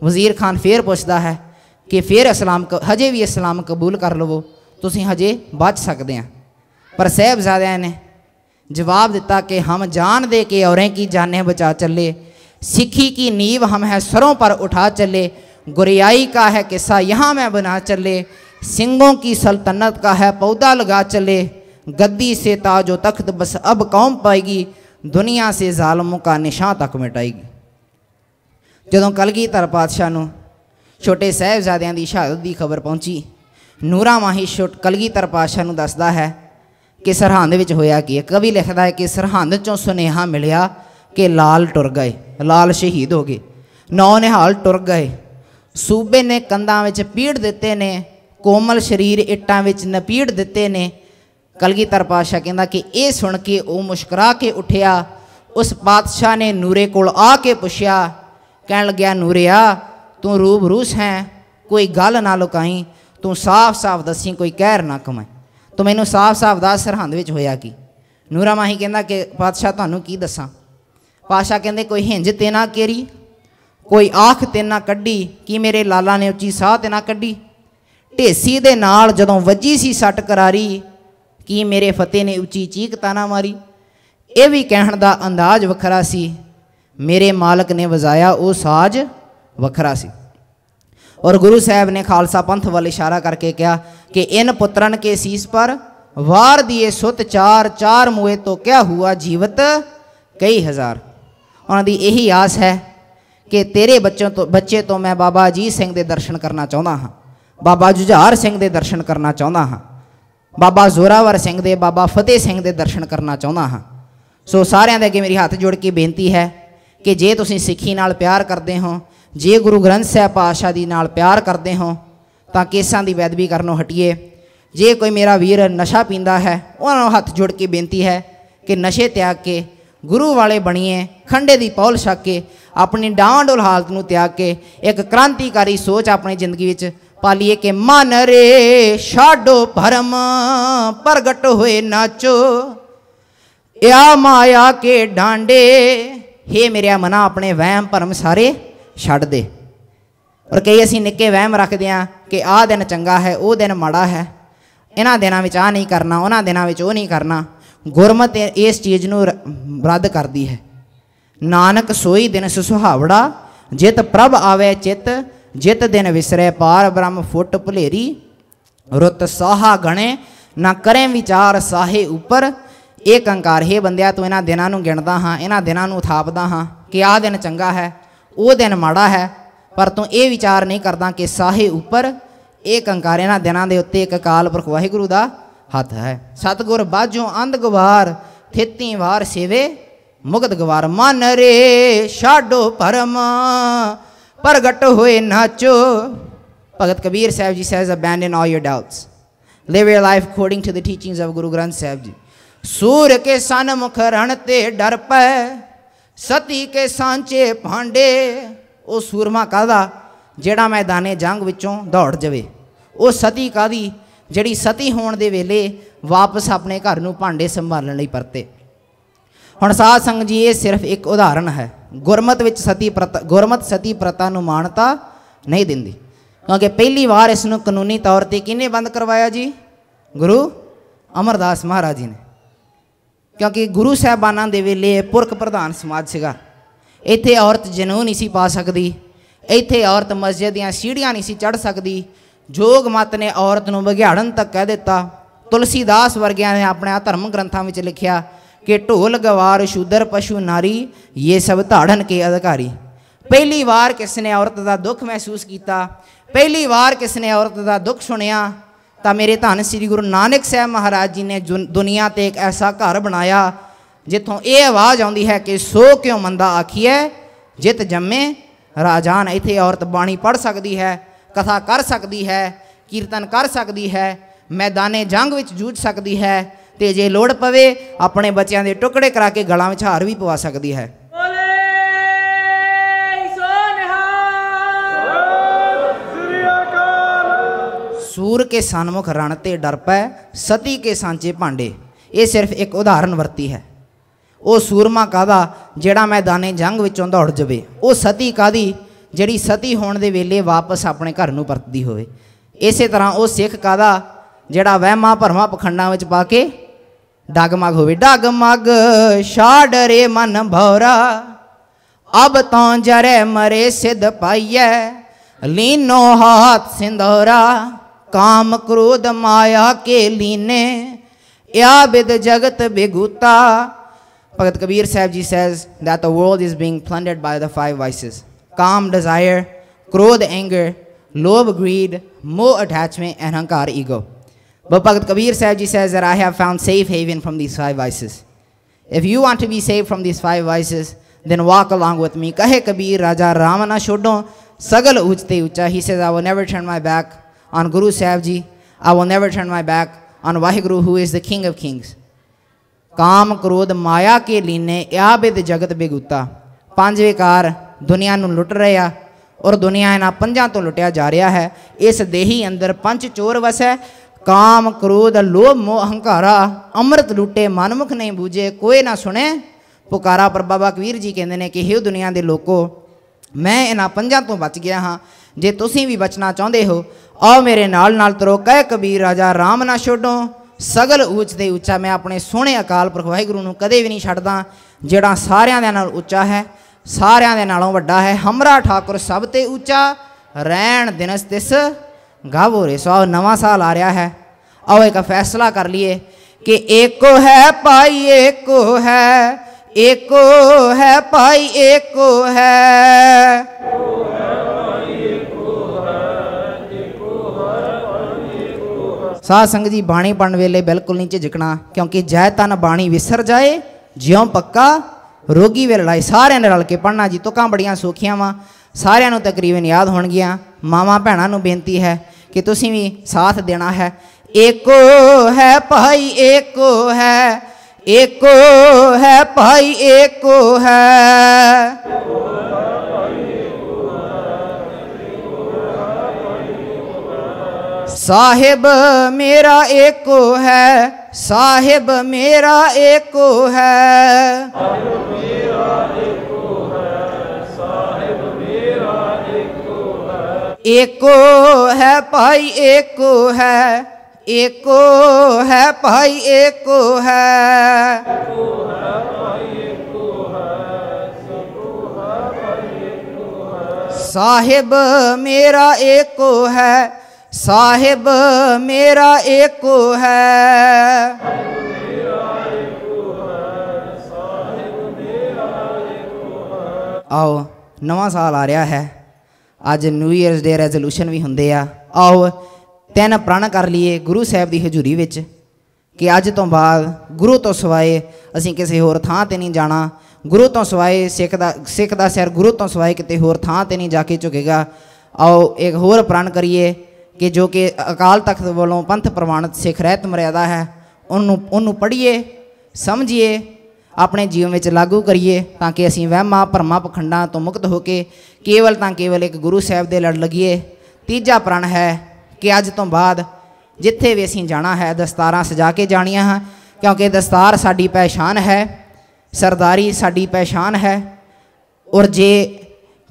ਵਜ਼ੀਰ ਖਾਨ ਫੇਰ ਪੁੱਛਦਾ ਹੈ ਕਿ ਫੇਰ ਇਸਲਾਮ ਕ- ਹਜੇ ਵੀ ਇਸਲਾਮ ਕਬੂਲ ਕਰ ਲਵੋ ਤੁਸੀਂ ਹਜੇ ਬਚ ਸਕਦੇ ਆ ਪਰ ਸਾਹਿਬਜ਼ਾਦਿਆਂ ਨੇ जवाब देता कि हम जान दे के औरें की जानें बचा चले सिखी की नींव हम है सरों पर उठा चले गुरियाई का है किस्सा यहाँ में बना चले सिंगों की सल्तनत का है पौधा लगा चले गद्दी से ताजो तख्त बस अब कौम पाएगी दुनिया से ਜ਼ਾਲਮੋं का निशान तक मिटाएगी ਜਦੋਂ ਕਲਗੀਧਰ ਪਾਤਸ਼ਾਹ ਨੂੰ ਛੋਟੇ ਸਾਹਿਬਜ਼ਾਦਿਆਂ ਦੀ ਸ਼ਹਾਦਤ ਦੀ ਖਬਰ ਪਹੁੰਚੀ, ਨੂਰਾ ਮਾਹੀ ਛੋਟ, ਕਲਗੀਧਰ ਪਾਤਸ਼ਾਹ ਨੂੰ ਦੱਸਦਾ ਹੈ ਕਿ ਸਰਹੰਦ ਵਿੱਚ ਹੋਇਆ ਕੀ ਹੈ। ਕਵੀ ਲਿਖਦਾ ਹੈ ਕਿ ਸਰਹੰਦ ਚੋਂ ਸੁਨੇਹਾ ਮਿਲਿਆ ਕਿ ਲਾਲ ਟੁਰ ਗਏ, ਲਾਲ ਸ਼ਹੀਦ ਹੋ ਗਏ। ਨੌ ਨਿਹਾਲ ਟੁਰ ਗਏ। ਸੂਬੇ ਨੇ ਕੰਧਾਂ ਵਿੱਚ ਪੀੜ ਦਿੱਤੇ ਨੇ, ਕੋਮਲ ਸਰੀਰ ਇੱਟਾਂ ਵਿੱਚ ਨਪੀੜ ਦਿੱਤੇ ਨੇ। ਕਲਗੀਧਰ ਪਾਤਸ਼ਾਹ ਕਹਿੰਦਾ ਕਿ ਇਹ ਸੁਣ ਕੇ ਉਹ ਮੁਸਕਰਾ ਕੇ ਉੱਠਿਆ, ਉਸ ਪਾਤਸ਼ਾਹ ਨੇ ਨੂਰੇ ਕੋਲ ਆ ਕੇ ਪੁੱਛਿਆ ਕਹਿਣ ਲੱਗਿਆ, ਨੂਰਿਆ, ਤੂੰ ਰੂਬਰੂਸ ਹੈ ਕੋਈ ਗੱਲ ਨਾ ਲੁਕਾਈ, ਤੂੰ ਸਾਫ਼-ਸਾਫ਼ ਦੱਸੀ, ਕੋਈ ਕਹਿਰ ਨਾ ਕਮਾਈ। ਤੂੰ ਮੈਨੂੰ ਸਾਫ਼-ਸਾਫ਼ ਦੱਸ, ਸਰਹੰਦ ਵਿੱਚ ਹੋਇਆ ਕੀ? ਨੂਰਾ ਮਾਹੀ ਕਹਿੰਦਾ ਕਿ ਪਾਤਸ਼ਾਹ ਤੁਹਾਨੂੰ ਕੀ ਦੱਸਾਂ? ਪਾਤਸ਼ਾਹ ਕਹਿੰਦੇ, ਕੋਈ ਹਿੰਜ ਤੇ ਨਾ ਕੇਰੀ, ਕੋਈ ਆਖ ਤੇ ਨਾ ਕੱਢੀ, ਕੀ ਮੇਰੇ ਲਾਲਾ ਨੇ ਉੱਚੀ ਸਾਹ ਤੇ ਨਾ ਕੱਢੀ? ਢੇਸੀ ਦੇ ਨਾਲ ਜਦੋਂ ਵੱਜੀ ਸੀ ਸੱਟ ਕਰਾਰੀ, ਕੀ ਮੇਰੇ ਫਤਿਹ ਨੇ ਉੱਚੀ ਚੀਕ ਤਾਂ ਨਾ ਮਾਰੀ? ਇਹ ਵੀ ਕਹਿਣ ਦਾ ਅੰਦਾਜ਼ ਵੱਖਰਾ ਸੀ। ਮੇਰੇ ਮਾਲਕ ਨੇ ਵਜਾਇਆ ਉਹ ਸਾਜ਼ ਵੱਖਰਾ ਸੀ ਔਰ ਗੁਰੂ ਸਾਹਿਬ ਨੇ ਖਾਲਸਾ ਪੰਥ ਵੱਲ ਇਸ਼ਾਰਾ ਕਰਕੇ ਕਿਹਾ कि इन पुत्रन के शीस पर वार दिए सुत चार चार मुए तो क्या हुआ जीवत कई हज़ार ਉਹਨਾਂ ਦੀ ਇਹੀ ਆਸ ਹੈ ਕਿ ਤੇਰੇ ਬੱਚੋਂ ਤੋਂ ਬੱਚੇ ਤੋਂ ਮੈਂ ਬਾਬਾ ਅਜੀਤ ਸਿੰਘ ਦੇ ਦਰਸ਼ਨ ਕਰਨਾ ਚਾਹੁੰਦਾ ਹਾਂ ਬਾਬਾ ਜੁਝਾਰ ਸਿੰਘ ਦੇ ਦਰਸ਼ਨ ਕਰਨਾ ਚਾਹੁੰਦਾ ਹਾਂ ਬਾਬਾ ਜ਼ੋਰਾਵਰ ਸਿੰਘ ਦੇ ਬਾਬਾ ਫਤਿਹ ਸਿੰਘ ਦੇ ਦਰਸ਼ਨ ਕਰਨਾ ਚਾਹੁੰਦਾ ਹਾਂ ਸੋ ਸਾਰਿਆਂ ਦੇ ਅੱਗੇ ਮੇਰੀ ਹੱਥ ਜੋੜ ਕੇ ਬੇਨਤੀ ਹੈ ਕਿ ਜੇ ਤੁਸੀਂ ਸਿੱਖੀ ਨਾਲ ਪਿਆਰ ਕਰਦੇ ਹੋ ਜੇ ਗੁਰੂ ਗ੍ਰੰਥ ਸਾਹਿਬ ਪਾਤਸ਼ਾਹ ਦੀ ਨਾਲ ਪਿਆਰ ਕਰਦੇ ਹੋ ਤਾਂ ਕੇਸਾਂ ਦੀ ਬੇਅਦਬੀ ਕਰਨੋਂ ਹਟੀਏ ਜੇ ਕੋਈ ਮੇਰਾ ਵੀਰ ਨਸ਼ਾ ਪੀਂਦਾ ਹੈ ਉਹਨਾਂ ਨੂੰ ਹੱਥ ਜੋੜ ਕੇ ਬੇਨਤੀ ਹੈ ਕਿ ਨਸ਼ੇ ਤਿਆਗ ਕੇ ਗੁਰੂ ਵਾਲੇ ਬਣੀਏ ਖੰਡੇ ਦੀ ਪੌਲ ਛੱਕ ਕੇ ਆਪਣੀ ਡਾਂਡੋਲ ਹਾਲਤ ਨੂੰ ਤਿਆਗ ਕੇ ਇੱਕ ਕ੍ਰਾਂਤੀਕਾਰੀ ਸੋਚ ਆਪਣੀ ਜ਼ਿੰਦਗੀ ਵਿੱਚ ਪਾਲੀਏ ਕਿ ਮਨ ਰੇ ਛਾਡੋ ਭਰਮ ਪ੍ਰਗਟ ਹੋਏ ਨਾਚੋ ਆ ਮਾਇਆ ਕੇ ਡਾਂਡੇ ਹੇ ਮੇਰਿਆ ਮਨਾ ਆਪਣੇ ਵਹਿਮ ਭਰਮ ਸਾਰੇ ਛੱਡ ਦੇ ਔਰ ਕਈ ਅਸੀਂ ਨਿੱਕੇ ਵਹਿਮ ਰੱਖਦੇ ਆ ਕਿ ਆਹ ਦਿਨ ਚੰਗਾ ਹੈ ਉਹ ਦਿਨ ਮਾੜਾ ਹੈ ਇਹਨਾਂ ਦਿਨਾਂ ਵਿੱਚ ਆ ਨਹੀਂ ਕਰਨਾ ਉਹਨਾਂ ਦਿਨਾਂ ਵਿੱਚ ਉਹ ਨਹੀਂ ਕਰਨਾ ਗੁਰਮਤ ਇਸ ਚੀਜ਼ ਨੂੰ ਰੱਦ ਕਰਦੀ ਹੈ ਨਾਨਕ ਸੋਈ ਦਿਨ ਸੁਹਾਵੜਾ ਜਿਤ ਪ੍ਰਭ ਆਵੇ ਚਿਤ ਜਿਤ ਦਿਨ ਵਿਸਰੇ ਪਾਰ ਬ੍ਰਹਮ ਫੁੱਟ ਭੁਲੇਰੀ ਰੁੱਤ ਸਾਹਾ ਗਣੇ ਨਾ ਕਰੇ ਵਿਚਾਰ ਸਾਹੇ ਉੱਪਰ ਇਹ ਕੰਕਾਰ ਹੈ ਬੰਦਿਆ ਤੂੰ ਇਹਨਾਂ ਦਿਨਾਂ ਨੂੰ ਗਿਣਦਾ ਹਾਂ ਇਹਨਾਂ ਦਿਨਾਂ ਨੂੰ ਥਾਪਦਾ ਹਾਂ ਕਿ ਆਹ ਦਿਨ ਚੰਗਾ ਹੈ ਉਹ ਦਿਨ ਮਾੜਾ ਹੈ ਪਰ ਤੂੰ ਇਹ ਵਿਚਾਰ ਨਹੀਂ ਕਰਦਾ ਕਿ ਸਾਹੇ ਉੱਪਰ ਇਹ ਕੰਕਾਰ ਇਹਨਾਂ ਦਿਨਾਂ ਦੇ ਉੱਤੇ ਇੱਕ ਕਾਲ ਪੁਰਖ ਵਾਹਿਗੁਰੂ ਦਾ ਹੱਥ ਹੈ ਸਤਗੁਰ ਬਾਝੋਂ ਅੰਧ ਗਵਾਰ ਥਿੱਤੀ ਵਾਰ ਸੇਵੇ ਮੁਗਤ ਗਵਾਰ ਮਨ ਰੇ ਛਾਡੋ ਪਰਮ ਪ੍ਰਗਟ ਹੋਏ nacho Bhagat Kabir Sahib ji says abandon all your doubts live your life according to the teachings of Guru Granth Sahib ji ਸੂਰ ਕੇ ਸਨ ਮੁਖ ਰਣ ਤੇ ਡਰ ਪੈ ਸਤੀ ਕੇ ਸਾਂਚੇ ਭਾਂਡੇ ਉਹ ਸੂਰਮਾ ਕਾਦਾ ਜਿਹੜਾ ਮੈਦਾਨੇ ਜੰਗ ਵਿੱਚੋਂ ਦੌੜ ਜਾਵੇ ਉਹ ਸਤੀ ਕਾਦੀ ਜਿਹੜੀ ਸਤੀ ਹੋਣ ਦੇ ਵੇਲੇ ਵਾਪਸ ਆਪਣੇ ਘਰ ਨੂੰ ਭਾਂਡੇ ਸੰਭਾਲਣ ਲਈ ਪਰਤੇ ਹੁਣ ਸਾਧ ਸੰਗ ਜੀ ਇਹ ਸਿਰਫ ਇੱਕ ਉਦਾਹਰਣ ਹੈ ਗੁਰਮਤ ਵਿੱਚ ਸਤੀ ਪ੍ਰਤਾ ਗੁਰਮਤ ਸਤੀ ਪ੍ਰਤਾ ਨੂੰ ਮਾਨਤਾ ਨਹੀਂ ਦਿੰਦੀ ਕਿਉਂਕਿ ਪਹਿਲੀ ਵਾਰ ਇਸ ਨੂੰ ਕਾਨੂੰਨੀ ਤੌਰ ਤੇ ਕਿਹਨੇ ਬੰਦ ਕਰਵਾਇਆ ਜੀ ਗੁਰੂ ਅਮਰਦਾਸ ਮਹਾਰਾਜ ਜੀ ਨੇ ਕਿਉਂਕਿ ਗੁਰੂ ਸਾਹਿਬਾਨਾਂ ਦੇ ਵੇਲੇ ਪੁਰਖ ਪ੍ਰਧਾਨ ਸਮਾਜ ਸੀਗਾ ਇੱਥੇ ਔਰਤ ਜਨੂਨ ਨਹੀਂ ਸੀ ਪਾ ਸਕਦੀ ਇੱਥੇ ਔਰਤ ਮਸਜਿਦ ਦੀਆਂ ਸੀੜੀਆਂ ਨਹੀਂ ਸੀ ਚੜ ਸਕਦੀ ਜੋਗ ਮਤ ਨੇ ਔਰਤ ਨੂੰ ਵਿਗਿਆੜਨ ਤੱਕ ਕਹਿ ਦਿੱਤਾ ਤੁਲਸੀਦਾਸ ਵਰਗਿਆਂ ਨੇ ਆਪਣੇ ਧਰਮ ਗ੍ਰੰਥਾਂ ਵਿੱਚ ਲਿਖਿਆ ਕਿ ਢੋਲ ਗਵਾਰ ਸ਼ੂਦਰ ਪਸ਼ੂ ਨਾਰੀ ਇਹ ਸਭ ਧਾੜਨ ਕੇ ਅਧਿਕਾਰੀ ਪਹਿਲੀ ਵਾਰ ਕਿਸ ਨੇ ਔਰਤ ਦਾ ਦੁੱਖ ਮਹਿਸੂਸ ਕੀਤਾ ਪਹਿਲੀ ਵਾਰ ਕਿਸ ਨੇ ਔਰਤ ਦਾ ਦੁੱਖ ਸੁਣਿਆ ਤਾਂ ਮੇਰੇ ਧੰਨ ਸ੍ਰੀ ਗੁਰੂ ਨਾਨਕ ਸਾਹਿਬ ਮਹਾਰਾਜ ਜੀ ਨੇ ਦੁਨੀਆ ਤੇ ਇੱਕ ਐਸਾ ਘਰ ਬਣਾਇਆ ਜਿੱਥੋਂ ਇਹ ਆਵਾਜ਼ ਆਉਂਦੀ ਹੈ ਕਿ ਸੋ ਕਿਉ ਮੰਦਾ ਆਖੀਐ ਜਿਤ ਜੰਮੇ ਰਾਜਾਨ ਇੱਥੇ ਔਰਤ ਬਾਣੀ ਪੜ ਸਕਦੀ ਹੈ ਕਥਾ ਕਰ ਸਕਦੀ ਹੈ ਕੀਰਤਨ ਕਰ ਸਕਦੀ ਹੈ ਮੈਦਾਨੇ ਜੰਗ ਵਿੱਚ ਜੂਝ ਸਕਦੀ ਹੈ ਤੇ ਜੇ ਲੋੜ ਪਵੇ ਆਪਣੇ ਬੱਚਿਆਂ ਦੇ ਟੁਕੜੇ ਕਰਾ ਕੇ ਗਲਾਂ ਵਿੱਚ ਹਾਰ ਵੀ ਪਵਾ ਸਕਦੀ ਹੈ ਸੂਰ ਕੇ ਸਨਮੁਖ ਰਣ ਤੇ ਡਰ ਪੈ ਸਤੀ ਕੇ ਸਾਂਚੇ ਭਾਂਡੇ ਇਹ ਸਿਰਫ ਇੱਕ ਉਦਾਹਰਨ ਵਰਤੀ ਹੈ ਉਹ ਸੂਰਮਾ ਕਾਦਾ ਜਿਹੜਾ ਮੈਦਾਨੇ ਜੰਗ ਵਿੱਚੋਂ ਦੌੜ ਜਵੇ ਉਹ ਸਤੀ ਕਾਦੀ ਜਿਹੜੀ ਸਤੀ ਹੋਣ ਦੇ ਵੇਲੇ ਵਾਪਸ ਆਪਣੇ ਘਰ ਨੂੰ ਪਰਤਦੀ ਹੋਵੇ ਇਸੇ ਤਰ੍ਹਾਂ ਉਹ ਸਿੱਖ ਕਾਦਾ ਜਿਹੜਾ ਵਹਿਮਾ ਭਰਮਾ ਪਖੰਡਾਂ ਵਿੱਚ ਪਾ ਕੇ ਡਗਮਗ ਹੋਵੇ ਡਗਮਗ ਛਾੜਰੇ ਮਨ ਭੌਰਾ ਅਬ ਤਾਂ ਜਰੇ ਮਰੇ ਸਿਧ ਪਾਈਐ ਲੀਨੋ ਹਾਥ ਸਿੰਧੋਰਾ काम क्रोध माया के लीने या बिद जगत बिगुता Bhagat Kabir Sahib Ji says that the world is being plundered by the five vices काम desire, क्रोध anger, lobe greed, moh attachment, and hankar ego. But Bhagat Kabir Sahib Ji says that I have found safe haven from these five vices. If you want to be saved from these five vices, then walk along with me. Kahe Kabir Raja Ramana Shodon, Sagal Ujte Ucha. He says, I will never turn my back on Guru Sahib Ji. I will never turn my back on Vaheguru, who is the King of Kings. ਕਾਮ ਕ੍ਰੋਧ ਮਾਇਆ ਕੇ ਲੀਨੇ ਆ ਬਿਦ ਜਗਤ ਬਿਗੁਤਾ ਪੰਜ ਵਿਕਾਰ ਦੁਨੀਆ ਨੂੰ ਲੁੱਟ ਰਹੇ ਆ ਔਰ ਦੁਨੀਆ ਇਹਨਾਂ ਪੰਜਾਂ ਤੋਂ ਲੁੱਟਿਆ ਜਾ ਰਿਹਾ ਹੈ ਇਸ ਦੇਹੀ ਅੰਦਰ ਪੰਜ ਚੋਰ ਵਸੈ ਕਾਮ ਕ੍ਰੋਧ ਲੋਭ ਮੋਹ ਹੰਕਾਰਾ ਅੰਮ੍ਰਿਤ ਲੁੱਟੇ ਮਨਮੁਖ ਨਹੀਂ ਬੂਝੇ ਕੋਈ ਨਾ ਸੁਣੇ ਪੁਕਾਰਾ ਪਰ ਬਾਬਾ ਕਬੀਰ ਜੀ ਕਹਿੰਦੇ ਨੇ ਕਿ ਹੇ ਦੁਨੀਆ ਦੇ ਲੋਕੋ ਮੈਂ ਇਹਨਾਂ ਪੰਜਾਂ ਤੋਂ ਬਚ ਗਿਆ ਹਾਂ ਜੇ ਤੁਸੀਂ ਵੀ ਬਚਣਾ ਚਾਹੁੰਦੇ ਹੋ ਆਓ ਮੇਰੇ ਨਾਲ ਨਾਲ ਤਰੋ ਕਹਿ ਕਬੀਰ ਰਾਜਾ ਰਾਮ ਨਾ ਛੋਡੋ ਸਗਲ ਉੱਚ ਤੇ ਉੱਚਾ ਮੈਂ ਆਪਣੇ ਸੋਹਣੇ ਅਕਾਲ ਪੁਰਖ ਵਾਹਿਗੁਰੂ ਨੂੰ ਕਦੇ ਵੀ ਨਹੀਂ ਛੱਡਦਾ ਜਿਹੜਾ ਸਾਰਿਆਂ ਦੇ ਨਾਲ ਉੱਚਾ ਹੈ ਸਾਰਿਆਂ ਦੇ ਨਾਲੋਂ ਵੱਡਾ ਹੈ ਹਮਰਾ ਠਾਕੁਰ ਸਭ ਤੇ ਉੱਚਾ ਰਹਿਣ ਦਿਨਸ ਤਿਸ ਗਾਵ ਹੋ ਰਹੇ ਸੋ ਆਓ ਨਵਾਂ ਸਾਲ ਆ ਰਿਹਾ ਹੈ ਆਓ ਇੱਕ ਫੈਸਲਾ ਕਰ ਲਈਏ ਕਿ ਏਕੋ ਹੈ ਭਾਈ ਏਕੋ ਹੈ ਏਕੋ ਹੈ ਭਾਈ ਏਕੋ ਹੈ ਸਾਧ ਸੰਗਤ ਜੀ ਬਾਣੀ ਪੜਨ ਵੇਲੇ ਬਿਲਕੁਲ ਨਹੀਂ ਝਿਜਕਣਾ ਕਿਉਂਕਿ ਜੈ ਤਨ ਬਾਣੀ ਵਿਸਰ ਜਾਏ ਜਿਉਂ ਪੱਕਾ ਰੋਗੀ ਵੇ ਲੜਾਈ ਸਾਰਿਆਂ ਨੇ ਰਲ ਕੇ ਪੜਨਾ ਜੀ ਤੁਕਾਂ ਬੜੀਆਂ ਸੌਖੀਆਂ ਵਾ ਸਾਰਿਆਂ ਨੂੰ ਤਕਰੀਬਨ ਯਾਦ ਹੋਣਗੀਆਂ ਮਾਵਾਂ ਭੈਣਾਂ ਨੂੰ ਬੇਨਤੀ ਹੈ ਕਿ ਤੁਸੀਂ ਵੀ ਸਾਥ ਦੇਣਾ ਹੈ ਏਕੋ ਹੈ ਭਾਈ ਏਕੋ ਹੈ ਏਕੋ ਹੈ ਭਾਈ ਏਕੋ ਹੈ साहिब मेरा एक है, साहिब मेरा एको है। एको है भाई, एको है एको है भाई, एको है। साहिब मेरा एक है ਸਾਹਿਬ ਮੇਰਾ ਏਕੋ ਹੈ। ਆਓ, ਨਵਾਂ ਸਾਲ ਆ ਰਿਹਾ ਹੈ। ਅੱਜ ਨਿਊ ਇਅਰਸ ਡੇ ਰੈਜ਼ੋਲੂਸ਼ਨ ਵੀ ਹੁੰਦੇ ਆ। ਆਓ, ਤਿੰਨ ਪ੍ਰਣ ਕਰ ਲਈਏ ਗੁਰੂ ਸਾਹਿਬ ਦੀ ਹਜ਼ੂਰੀ ਵਿੱਚ ਕਿ ਅੱਜ ਤੋਂ ਬਾਅਦ ਗੁਰੂ ਤੋਂ ਸਿਵਾਏ ਅਸੀਂ ਕਿਸੇ ਹੋਰ ਥਾਂ ਤੇ ਨਹੀਂ ਜਾਣਾ। ਗੁਰੂ ਤੋਂ ਸਿਵਾਏ ਸਿੱਖ ਦਾ ਸਿੱਖ ਦਾ ਸਿਰ ਗੁਰੂ ਤੋਂ ਸਿਵਾਏ ਕਿਤੇ ਹੋਰ ਥਾਂ ਤੇ ਨਹੀਂ ਜਾ ਕੇ ਝੁਕੇਗਾ। ਆਓ, ਇੱਕ ਹੋਰ ਪ੍ਰਣ ਕਰੀਏ। ਕਿ ਜੋ ਕਿ ਅਕਾਲ ਤਖਤ ਵੱਲੋਂ ਪੰਥ ਪ੍ਰਮਾਣਿਤ ਸਿੱਖ ਰਹਿਤ ਮਰਿਆਦਾ ਹੈ ਉਹਨੂੰ ਉਹਨੂੰ ਪੜ੍ਹੀਏ ਸਮਝੀਏ ਆਪਣੇ ਜੀਵਨ ਵਿੱਚ ਲਾਗੂ ਕਰੀਏ ਤਾਂ ਕਿ ਅਸੀਂ ਵਹਿਮਾਂ ਭਰਮਾਂ ਪਖੰਡਾਂ ਤੋਂ ਮੁਕਤ ਹੋ ਕੇ ਕੇਵਲ ਤਾਂ ਕੇਵਲ ਇੱਕ ਗੁਰੂ ਸਾਹਿਬ ਦੇ ਲੜ ਲਗੀਏ ਤੀਜਾ ਪ੍ਰਣ ਹੈ ਕਿ ਅੱਜ ਤੋਂ ਬਾਅਦ ਜਿੱਥੇ ਵੀ ਅਸੀਂ ਜਾਣਾ ਹੈ ਦਸਤਾਰਾਂ ਸਜਾ ਕੇ ਜਾਣੀਆਂ ਹਨ ਕਿਉਂਕਿ ਦਸਤਾਰ ਸਾਡੀ ਪਹਿਚਾਨ ਹੈ ਸਰਦਾਰੀ ਸਾਡੀ ਪਹਿਚਾਨ ਹੈ ਔਰ ਜੇ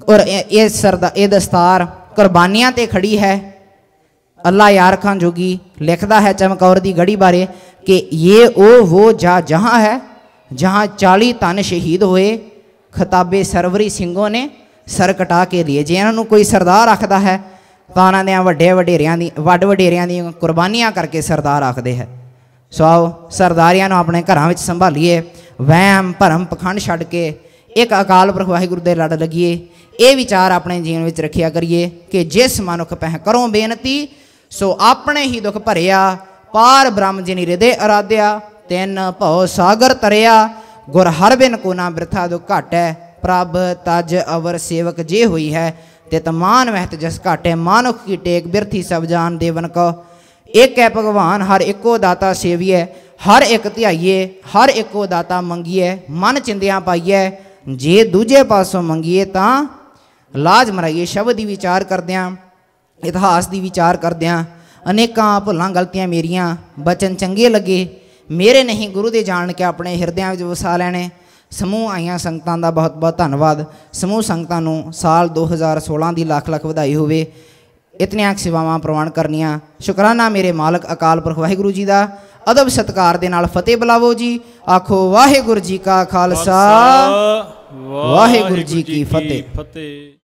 ਔਰ ਇਹ ਇਹ ਸਰਦਾ ਇਹ ਦਸਤਾਰ ਕੁਰਬਾਨੀਆਂ ਤੇ ਖੜੀ ਹੈ ਅੱਲਾ यार खान जोगी लिखता है चमकौर दी गढ़ी बारे कि ये ओ वो जा जहाँ है जहाँ चाली तन शहीद होए ਖਤਾਬੇ ਸਰਵਰੀ ਸਿੰਘੋਂ ਨੇ ਸਰ ਕਟਾ ਕੇ लिए ਜੇ ਇਹਨਾਂ ਨੂੰ ਕੋਈ ਸਰਦਾਰ ਆਖਦਾ ਹੈ ਤਾਂ ਉਹਨਾਂ ਦੇ ਵੱਡੇ ਵਡੇਰਿਆਂ ਦੀ ਵੱਡ ਵਡੇਰਿਆਂ ਦੀਆਂ ਕੁਰਬਾਨੀਆਂ ਕਰਕੇ ਸਰਦਾਰ ਆਖਦੇ ਹੈ ਸੋ ਆਓ ਸਰਦਾਰੀਆਂ ਨੂੰ ਆਪਣੇ ਘਰਾਂ ਵਿੱਚ ਸੰਭਾਲੀਏ ਵਹਿਮ ਭਰਮ ਪਖੰਡ ਛੱਡ ਕੇ ਇੱਕ ਅਕਾਲ ਪੁਰਖ ਵਾਹਿਗੁਰੂ ਦੇ ਲੜ ਲੱਗੀਏ ਇਹ ਵਿਚਾਰ ਆਪਣੇ ਜੀਵਨ ਵਿੱਚ ਰੱਖਿਆ ਕਰੀਏ ਕਿ ਜਿਸ ਮਨੁੱਖ ਪਹਿ ਕਰੋ ਬੇਨਤੀ ਸੋ ਆਪਣੇ ਹੀ ਦੁੱਖ ਭਰਿਆ ਪਾਰ ਬ੍ਰਹਮ ਜਿਨੀ ਹਿਰਦੇ ਅਰਾਧਿਆ ਤਿੰਨ ਭਉ ਸਾਗਰ ਤਰਿਆ ਗੁਰ ਹਰ ਬਿਨ ਕੋ ਨਾ ਬਿਰਥਾ ਦੁ ਘਾਟੈ ਪ੍ਰਭ ਤਜ ਅਵਰ ਸੇਵਕ ਜੇ ਹੋਈ ਹੈ ਤੇ ਤਮਾਨ ਮਹਿਤ ਜਸ ਘਾਟੈ ਮਾਨੁਖ ਕੀ ਟੇਕ ਬਿਰਥੀ ਸਭ ਜਾਨ ਦੇਵਨ ਕੋ ਇੱਕ ਹੈ ਭਗਵਾਨ ਹਰ ਇੱਕੋ ਦਾਤਾ ਸੇਵੀਐ ਹਰ ਇੱਕ ਧਿਆਈਏ ਹਰ ਇੱਕੋ ਦਾਤਾ ਮੰਗੀਐ ਮਨ ਚਿੰਦਿਆਂ ਪਾਈਐ ਜੇ ਦੂਜੇ ਪਾਸੋਂ ਮੰਗੀਏ ਤਾਂ ਲਾਜ ਮਰਾਈਏ ਸ਼ਬਦ ਦੀ ਵਿਚਾਰ ਕਰਦਿਆਂ ਇਤਿਹਾਸ ਦੀ ਵਿਚਾਰ ਕਰਦਿਆਂ ਅਨੇਕਾਂ ਭੁੱਲਾਂ ਗਲਤੀਆਂ ਮੇਰੀਆਂ ਬਚਨ ਚੰਗੇ ਲੱਗੇ। ਮੇਰੇ ਨਹੀਂ ਗੁਰੂ ਦੇ ਜਾਣ ਕੇ ਆਪਣੇ ਹਿਰਦਿਆਂ ਵਿੱਚ ਵਸਾ ਲੈਣੇ। ਸਮੂਹ ਆਈਆਂ ਸੰਗਤਾਂ ਦਾ ਬਹੁਤ ਬਹੁਤ ਧੰਨਵਾਦ। ਸਮੂਹ ਸੰਗਤਾਂ ਨੂੰ ਸਾਲ 2016 ਦੀ ਲੱਖ ਲੱਖ ਵਧਾਈ ਹੋਵੇ। ਇਤਨੀਆਂ ਸੇਵਾਵਾਂ ਪ੍ਰਵਾਨ ਕਰਨੀਆਂ। ਸ਼ੁਕਰਾਨਾ ਮੇਰੇ ਮਾਲਕ ਅਕਾਲ ਪੁਰਖ ਵਾਹਿਗੁਰੂ ਜੀ ਦਾ। ਅਦਬ ਸਤਕਾਰ ਦੇ ਨਾਲ ਫਤਿਹ ਬੁਲਾਵੋ ਜੀ। ਆਖੋ ਵਾਹਿਗੁਰੂ ਜੀ ਕਾ ਖਾਲਸਾ। ਵਾਹਿਗੁਰੂ ਜੀ ਕੀ ਫਤਿਹ। ਫਤਿਹ।